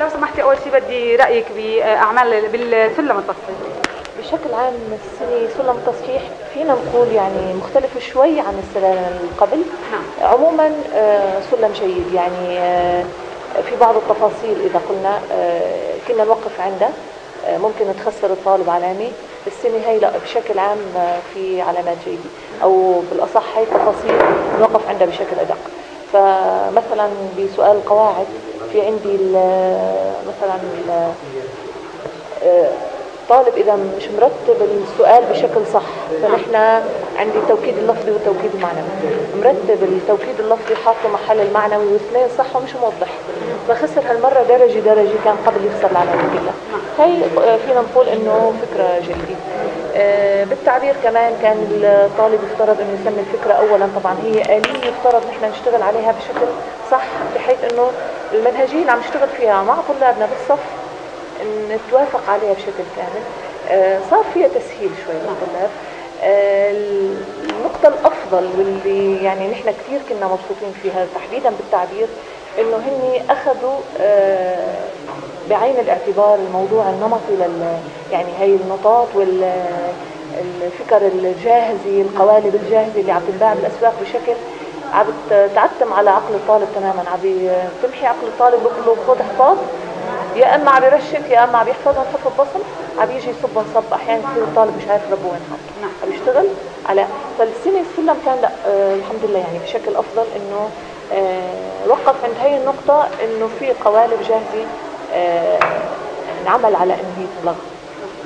لو سمحتي أول شيء بدي رأيك بأعمال بالسلم التصحيح. بشكل عام السنة سلم التصحيح فينا نقول يعني مختلف شوي عن اللي قبل. نعم. عموما آه، سلم جيد. يعني آه، في بعض التفاصيل إذا قلنا آه، كنا نوقف عنده ممكن تخسر الطالب علامة السنة هي لا بشكل عام في علامات جيدة. أو بالأصح هي التفاصيل نوقف عندها بشكل أدق. فمثلا بسؤال القواعد في عندي مثلا الطالب إذا مش مرتب السؤال بشكل صح فنحن عندي التوكيد اللفظي والتوكيد المعنوي مرتب التوكيد اللفظي حاطه محل المعنوي واثنين صح ومش موضح. فخسر هالمرة درجة درجة كان قبل يخسر العناوين كلها هي آه، فينا نقول إنه فكرة جيدة. آه، بالتعبير كمان كان الطالب يفترض إنه يسمي الفكرة اولا. طبعا هي آلية يفترض نحن نشتغل عليها بشكل صح بحيث إنه المنهجية اللي عم نشتغل فيها مع طلابنا بالصف نتوافق عليها بشكل كامل. آه، صار فيها تسهيل شوي للطلاب آه، النقطة الأفضل واللي يعني نحن كثير كنا مبسوطين فيها تحديدا بالتعبير إنه هن أخذوا آه، بعين الاعتبار الموضوع النمطي لل يعني هي النطاط وال الفكر الجاهزة القوالب الجاهزة اللي عم تنباع بالأسواق بشكل عم تعتم على عقل الطالب تماما. عم تمحي عقل الطالب بقول له خذ احفظ يا إما عم يرشد يا إما عم يحفظهم حفظ بصل عم يجي يصب نصب أحيانا كثير الطالب مش عارف ربه وين حاطه. نعم. عم يشتغل على فالسنة السلم كان لا آه الحمد لله يعني بشكل أفضل إنه وقف عند هي النقطة إنه في قوالب جاهزة آه نعمل على إنه هي تلغى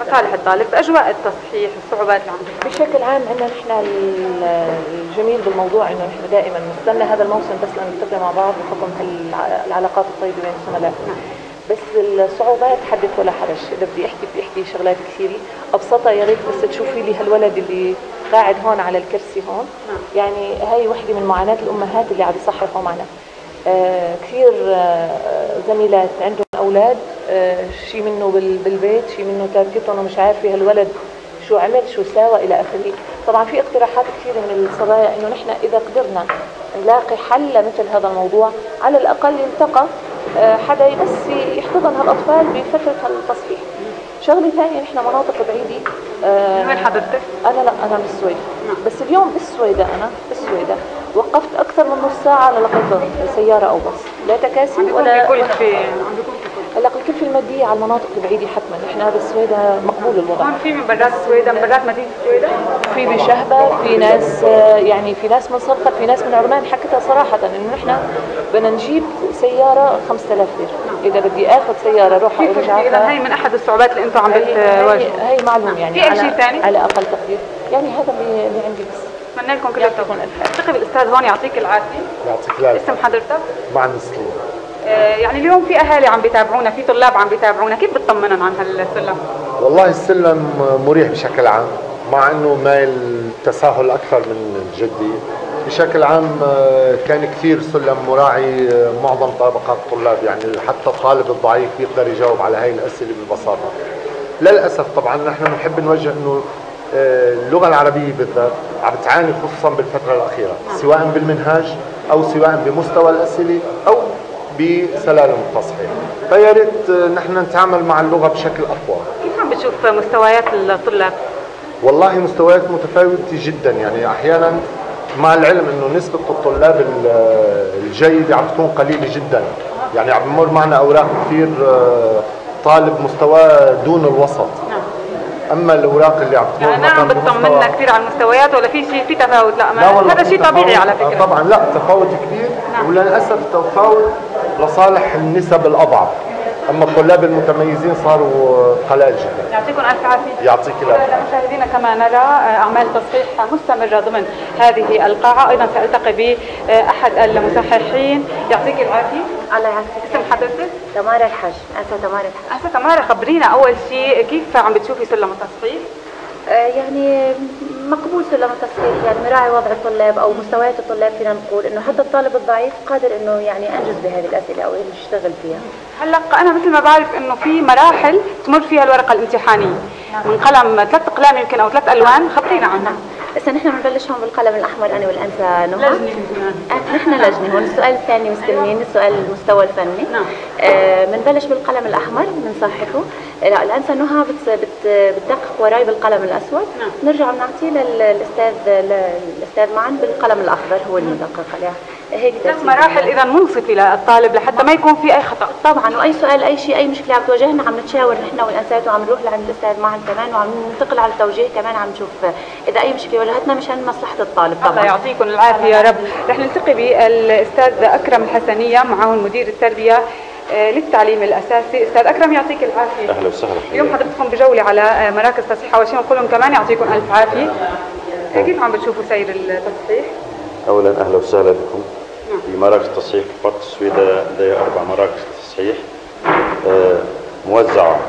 مصالح الطالب أجواء التصحيح الصعوبات اللي عم بشكل عام عندنا نحن الجميل بالموضوع إنه نحن دائما نستنى هذا الموسم بس لنلتقي مع بعض بحكم العلاقات الطيبة بين الزملاء بس الصعوبات حدث ولا حرج. إذا بدي أحكي بدي أحكي شغلات كثيرة. أبسطها يا ريت بس تشوفي لي هالولد اللي قاعد هون على الكرسي هون. يعني هاي وحدة من معاناة الأمهات اللي عم يصححوا معنا. آه كثير آه زميلات عندهم أولاد آه شيء منه بالبيت شيء منه تاركتهم ومش عارفة هالولد شو عمل شو ساوى إلى آخره. طبعا في اقتراحات كثيرة من الصبايا إنه نحن إذا قدرنا نلاقي حل لمثل هذا الموضوع على الأقل يلتقى حدا بس يحتضن هالأطفال بفترة التصحيح. شغلة ثانية نحن مناطق بعيدة. آه وين حضرتك؟ أنا لا أنا من السويد. نعم. بس اليوم بالسويدة أنا بالسويدة وقفت أكثر من نص ساعة للقيت سيارة أو بس. لا تكاسي ولا بكل في عم بيكون هلا الكلفه الماديه على المناطق البعيدة حتما نحن هذا السويدة مقبول الوضع. هون في من برات السويدة من برات مدينة السويدة في بشهبة في ناس يعني في ناس من صرخت في ناس من عمان حكتها صراحة إنه نحن بدنا نجيب سيارة 5000 ليرة. إذا بدي آخذ سيارة أروح ارجع اذا هي من أحد الصعوبات اللي أنتم عم بتواجهوا هي معلوم يعني في اي شيء ثاني؟ على أقل تقدير. يعني هذا اللي, عندي بس. اتمنى لكم كل التوفيق. التقي بالاستاذ هون يعطيك العافية. يعطيك العافية. اسم حضرتك؟ مع سليم آه يعني اليوم في أهالي عم بيتابعونا في طلاب عم بيتابعونا كيف بتطمنهم عن هالسلم؟ والله السلم مريح بشكل عام مع إنه مايل التساهل أكثر من جدي. بشكل عام آه، كان كثير سلم مراعي آه، معظم طبقات الطلاب يعني حتى الطالب الضعيف يقدر يجاوب على هاي الأسئلة ببساطة. للأسف طبعا نحن بنحب نوجه إنه آه، اللغة العربية بالذات عم تعاني خصوصا بالفترة الأخيرة سواء بالمنهاج أو سواء بمستوى الأسئلة أو بسلالم التصحيح. فيا ريت نحن نتعامل مع اللغة بشكل أقوى. كيف عم بتشوف مستويات الطلاب؟ والله مستويات متفاوتة جدا. يعني أحيانا مع العلم إنه نسبة الطلاب الجيدة عم تكون قليلة جدا. يعني عم بمر معنا أوراق كثير آه، طالب مستواه دون الوسط. نعم. أما الأوراق اللي عم تمر يعني عم بتطمنا كثير على المستويات ولا في شيء في تفاوت؟ لا, لا هذا شيء طبيعي على فكرة. طبعا لا تفاوت كبير نعم. وللأسف تفاوت لصالح النسب الأضعف. أما الطلاب المتميزين صاروا قلائل جدا. يعطيكم الف عافيه يعطيك العافية. مشاهدينا كما نرى أعمال تصحيح مستمرة ضمن هذه القاعة. أيضا سألتقي بأحد المصححين. يعطيك العافية. الله يعافيك. اسم حضرتك؟ تمارا الحج انسه تمارا الحج انسه تمارا خبرينا. أول شيء كيف عم بتشوفي سلم التصحيح؟ آه، يعني مقبول سلم التصحيح يعني مراعي وضع الطلاب أو مستويات الطلاب فينا نقول إنه حتى الطالب الضعيف قادر إنه يعني انجز بهذه الأسئلة أو يشتغل فيها. هلأ أنا مثل ما بعرف إنه في مراحل تمر فيها الورقة الامتحانية. من قلم ثلاث أقلام يمكن أو ثلاث ألوان خبرينا عنها. هسه نحن بنبلش هون بالقلم الأحمر أنا والانسه نهى آه، نحن لجنة هون. السؤال الثاني مستلمين السؤال المستوى الفني. نعم. بنبلش آه بالقلم الأحمر بنصححه لا الانسه نهى بت بت بتدقق وراي بالقلم الأسود. نعم. نرجع بنعطيه للاستاذ الاستاذ معا بالقلم الأخضر هو المدقق. عليها هيك ثلاث مراحل إذا منصفه للطالب لحتى ما يكون في أي خطأ. طبعا وأي سؤال أي شيء أي مشكلة عم تواجهنا عم نتشاور نحن والانسات وعم نروح لعند الأستاذ معا كمان وعم ننتقل على التوجيه كمان عم نشوف إذا أي مشكلة واجهتنا مشان مصلحة الطالب. طبعا. الله يعطيكم العافية يا رب. رح نلتقي بالأستاذ أكرم الحسنية معه مدير التربية آه، للتعليم الأساسي. أستاذ أكرم يعطيك العافية. أهلا وسهلا اليوم حضرتكم بجولة على آه، مراكز تصحيح اول شيء نقول لهم كمان يعطيكم ألف عافية. كيف عم بتشوفوا سير التصحيح؟ اولا أهلا وسهلا بكم في مراكز التصحيح محافظه السويداء لديها أربع مراكز تصحيح آه، موزعة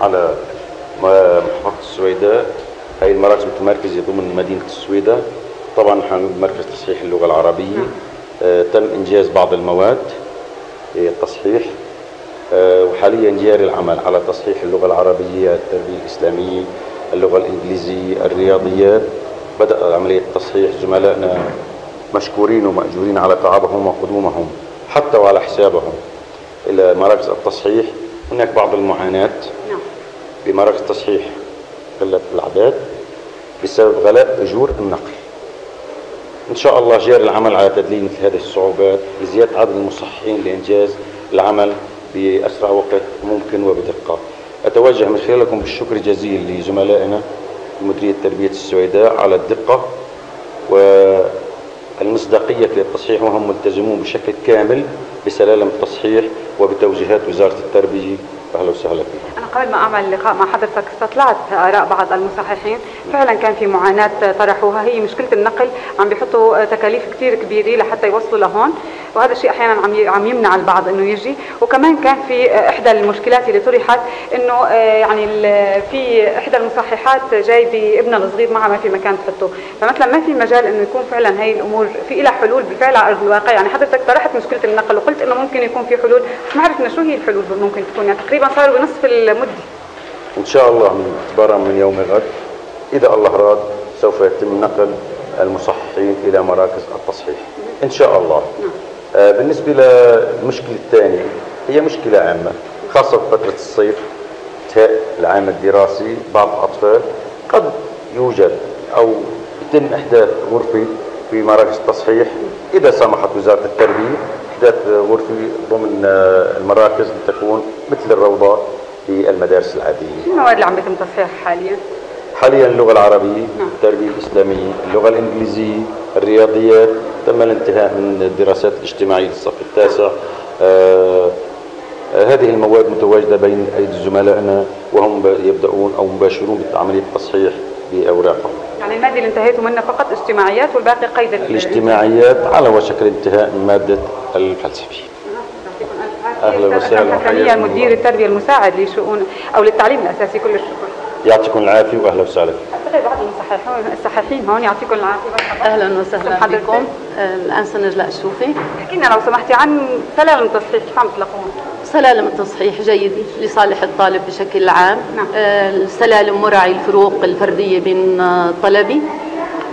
على محافظة السويداء هي المراكز متمركزه ضمن مدينة السويداء طبعا نحن مركز تصحيح اللغة العربية. آه، تم إنجاز بعض المواد التصحيح. آه، وحاليا جاري العمل على تصحيح اللغة العربية التربية الإسلامية اللغة الإنجليزية الرياضيات بدأ عملية تصحيح زملائنا مشكورين ومأجورين على تعبهم وقدومهم حتى وعلى حسابهم. إلى مراكز التصحيح هناك بعض المعاناة بمراكز التصحيح قلة الأعداد بسبب غلاء أجور النقل. إن شاء الله جاري العمل على تدليل مثل هذه الصعوبات لزيادة عدد المصححين لإنجاز العمل بأسرع وقت ممكن وبدقة. أتوجه من خلالكم بالشكر الجزيل لزملائنا مديرية تربية السويداء على الدقة والمصداقية في التصحيح وهم ملتزمون بشكل كامل بسلالم التصحيح وبتوجيهات وزارة التربية أهلا وسهلا فيك. أنا قبل ما أعمل لقاء مع حضرتك استطلعت آراء بعض المصححين، فعلا كان في معاناة طرحوها. هي مشكلة النقل عم بيحطوا تكاليف كثير كبيرة لحتى يوصلوا لهون، وهذا الشيء أحيانا عم عم يمنع البعض إنه يجي، وكمان كان في إحدى المشكلات اللي طرحت إنه آه، يعني في إحدى المصححات جايبه ابنها الصغير معها ما في مكان تحطه، فمثلا ما في مجال إنه يكون فعلا هي الأمور في لها حلول بالفعل على أرض الواقع، يعني حضرتك طرحت مشكلة النقل وقلت إنه ممكن يكون في حلول، ما عرفنا شو هي الحلول ممكن تكون. يعني تقريبا صاروا بنصف المده. إن شاء الله من اعتبارا من يوم الغد إذا الله راد سوف يتم نقل المصححين إلى مراكز التصحيح إن شاء الله. آه بالنسبة للمشكله الثانية هي مشكلة عامة خاصة بفتره الصيف انتهاء العام الدراسي بعض الأطفال قد يوجد أو يتم إحداث غرفة في مراكز التصحيح إذا سمحت وزارة التربية إحداث غرفة ضمن المراكز لتكون مثل الروضات في المدارس العادية. شو المواد اللي عم يتم تصحيحها حاليا؟ حاليا اللغة العربية، نعم. التربية الإسلامية، اللغة الإنجليزية، الرياضيات، تم الانتهاء من الدراسات الاجتماعية للصف التاسع. آه هذه المواد متواجدة بين أيدي زملائنا وهم يبدأون أو مباشرون بعمليه التصحيح بأوراقهم. يعني المادة اللي انتهيتوا منها فقط اجتماعيات والباقي قيد الاجتماعيات على وشك الانتهاء من مادة الفلسفه. أهلا وسهلا مدير التربية المساعد لشؤون أو للتعليم الأساسي كل الشكر. يعطيكم العافية واهلا وسهلا. الصحفيين هون يعطيكم العافية. أهلا وسهلا بكم. الآن سنجلاء الشوفي احكي لنا لو سمحتي عن سلالم التصحيح كيف عم تلاقوهم سلالم التصحيح جيدة لصالح الطالب بشكل عام. نعم. السلالم مراعي الفروق الفردية بين طلبي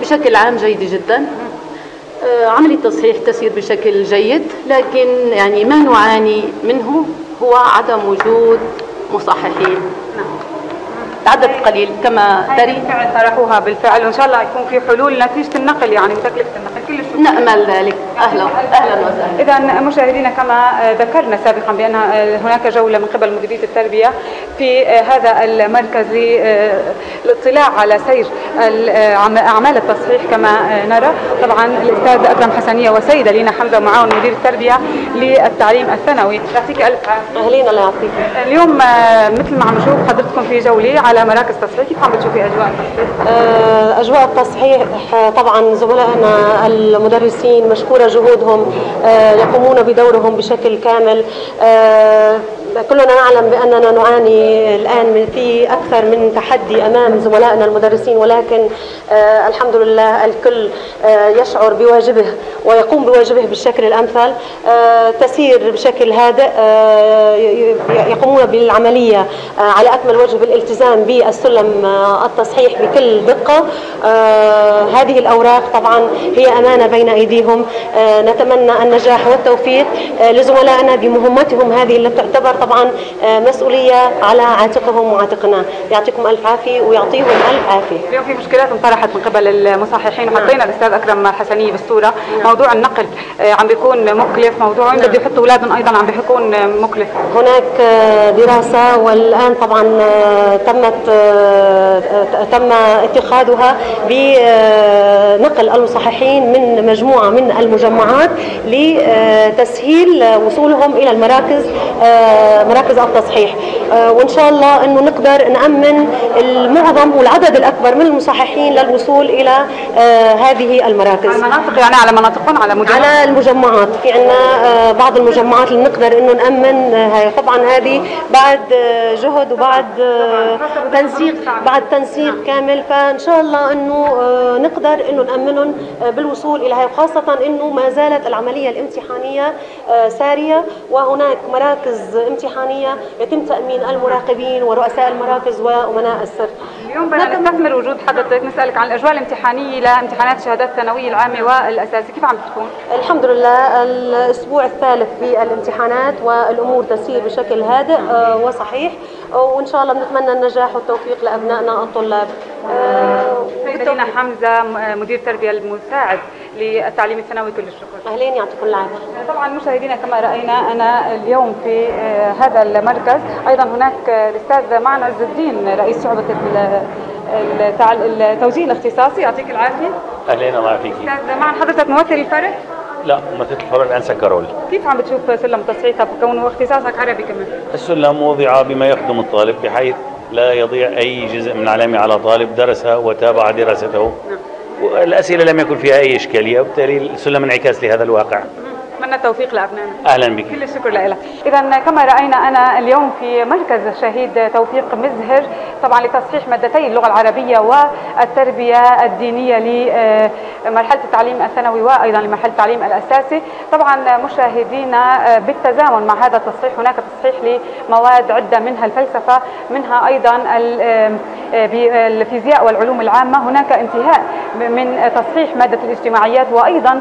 بشكل عام جيدة جدا. عملية التصحيح تسير بشكل جيد لكن يعني ما نعاني منه هو عدم وجود مصححين. نعم. عدد قليل كما تري. بالفعل طرحوها بالفعل. وإن شاء الله يكون في حلول نتيجة النقل يعني وتكلفه النقل. كل نأمل ذلك. أهلا. أهلا وسهلا. اذا مشاهدينا كما ذكرنا سابقا بأن هناك جولة من قبل مديرية التربية في هذا المركز للاطلاع على سير أعمال التصحيح كما نرى. طبعا الأستاذ أكرم حسنية وسيدة لينا حمزة معاون مدير التربية للتعليم الثانوي. يعطيك ألف عافية. أهلين الله يعطيك. اليوم مثل ما عم نشوف حضرتكم في جولة على مراكز تصحيح. كيف عم بتشوفي أجواء التصحيح؟ أجواء التصحيح طبعا زملائنا المدرسين مشكورة جهودهم يقومون بدورهم بشكل كامل. كلنا نعلم بأننا نعاني الآن في أكثر من تحدي أمام زملائنا المدرسين ولكن آه الحمد لله الكل آه يشعر بواجبه ويقوم بواجبه بالشكل الأمثل. آه تسير بشكل هادئ يقومون بالعملية على أكمل وجه بالالتزام بالسلم التصحيح بكل دقة. هذه الأوراق طبعا هي أمانة بين أيديهم. نتمنى النجاح والتوفيق. لزملائنا بمهمتهم هذه اللي تعتبر طبعا مسؤولية على عاتقهم وعاتقنا. يعطيكم ألف عافية ويعطيهم ألف عافية. اليوم في مشكلات انطرحت من قبل المصححين وحطينا الأستاذ أكرم حسنيه بالصورة. نعم. موضوع النقل عم بيكون مكلف. موضوع نعم. بده يحطوا أولادهم أيضا عم بيكون مكلف. هناك دراسة والآن طبعا تمت تم اتخاذها بنقل المصححين من مجموعة من المجمعات لتسهيل وصولهم إلى المراكز مراكز التصحيح. وإن شاء الله أنه نقدر نأمن المعظم والعدد الأكبر من المصححين للوصول إلى هذه المراكز. المناطق يعني على مناطقهم على مجمعات على المجمعات. في عندنا بعض المجمعات اللي نقدر إنه نأمن طبعا هذه بعد جهد وبعد تنسيق بعد تنسيق كامل. فإن شاء الله إنه نقدر إنه نأمنهم بالوصول هي وخاصة إنه ما زالت العملية الامتحانية سارية وهناك مراكز امتحانية يتم تأمين المراقبين ورؤساء المراكز وأمناء السر. اليوم بدنا نستثمر وجود حضرتك نسألك عن الأجواء الامتحانية لامتحانات شهادات الثانوية العامة والاساسي كيف عم تكون؟ الحمد لله الأسبوع الثالث في الامتحانات والأمور تسير بشكل هادئ وصحيح وإن شاء الله بنتمنى النجاح والتوفيق لأبنائنا الطلاب. سيدنا حمزة مدير التربيه المساعد. للتعليم الثانوي كل الشكر. أهلين يعطيكم العافية. طبعا مشاهدينا كما رأينا أنا اليوم في هذا المركز. أيضا هناك الأستاذ معنا عز الدين رئيس شعبة التوجيه الاختصاصي. يعطيك العافية. أهلين الله يعافيك. أستاذ معنا حضرتك ممثل الفرق لا ممثل الفرق الانسه كارول كيف عم بتشوف سلم تصحيح كونه اختصاصك عربي كمان؟ السلم وضع بما يخدم الطالب بحيث لا يضيع أي جزء من علامة على طالب درس وتابع دراسته. نعم. والأسئلة لم يكن فيها أي إشكالية وبالتالي السلم انعكاس لهذا الواقع. اتمنى التوفيق لأبنائنا. أهلا بك. كل الشكر لك. اذا كما رأينا أنا اليوم في مركز الشهيد توفيق مزهر طبعا لتصحيح مادتي اللغة العربية والتربية الدينية لمرحلة التعليم الثانوي وأيضا لمرحلة التعليم الأساسي. طبعا مشاهدينا بالتزامن مع هذا التصحيح. هناك تصحيح لمواد عدة منها الفلسفة منها أيضا الفيزياء والعلوم العامة. هناك انتهاء من تصحيح مادة الاجتماعيات وأيضا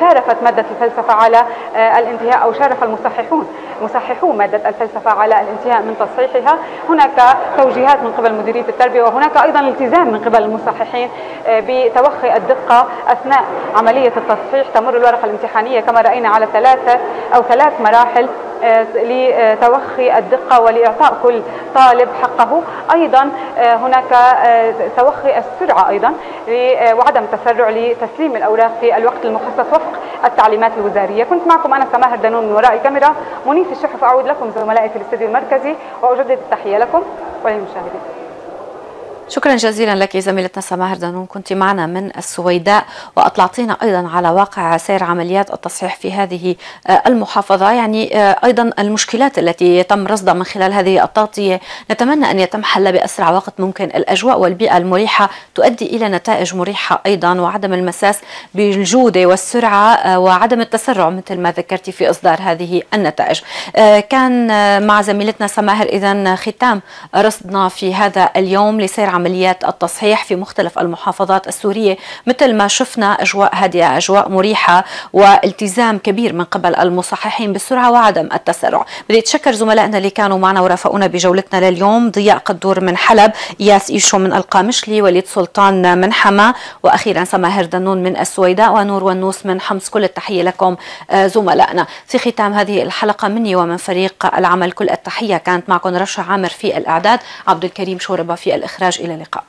شارفت مادة الفلسفة على الانتهاء أو شارف المصححون. مصححو مادة الفلسفة على الانتهاء من تصحيحها. هناك توجيهات من قبل مديرية التربية وهناك أيضا التزام من قبل المصححين بتوخي الدقة أثناء عملية التصحيح. تمر الورقة الامتحانية كما رأينا على ثلاثة أو ثلاث مراحل لتوخي الدقة ولإعطاء كل طالب حقه. أيضا هناك توخي السرعة أيضا وعدم التسرع لتسليم الأوراق في الوقت المخصص. وفق التعليمات الوزارية. كنت معكم أنا سماهر دانون من وراء الكاميرا. منيف الشحف أعود لكم زملائي في الاستديو المركزي وأجدد التحية لكم وللمشاهدين شكرا جزيلا لك زميلتنا سماهر دانون. كنت معنا من السويداء وأطلعتينا أيضا على واقع سير عمليات التصحيح في هذه المحافظة. يعني أيضا المشكلات التي تم رصدها من خلال هذه التغطية. نتمنى أن يتم حلها بأسرع وقت ممكن. الأجواء والبيئة المريحة تؤدي إلى نتائج مريحة أيضا وعدم المساس بالجودة والسرعة وعدم التسرع مثل ما ذكرتي في إصدار هذه النتائج. كان مع زميلتنا سماهر اذا ختام رصدنا في هذا اليوم لسير عمليات التصحيح في مختلف المحافظات السورية مثل ما شفنا أجواء هادئة أجواء مريحة والتزام كبير من قبل المصححين بالسرعة وعدم التسرع. بدي أتشكر زملائنا اللي كانوا معنا ورافقونا بجولتنا لليوم. ضياء قدور من حلب إياس إيشو من القامشلي وليد سلطان من حما وأخيرا سماهر دنون من السويداء ونور والنوس من حمص. كل التحية لكم زملائنا. في ختام هذه الحلقة مني ومن فريق العمل كل التحية. كانت معكم رشا عامر في الإعداد عبد الكريم شوربة في الإخراج. إلى اللقاء.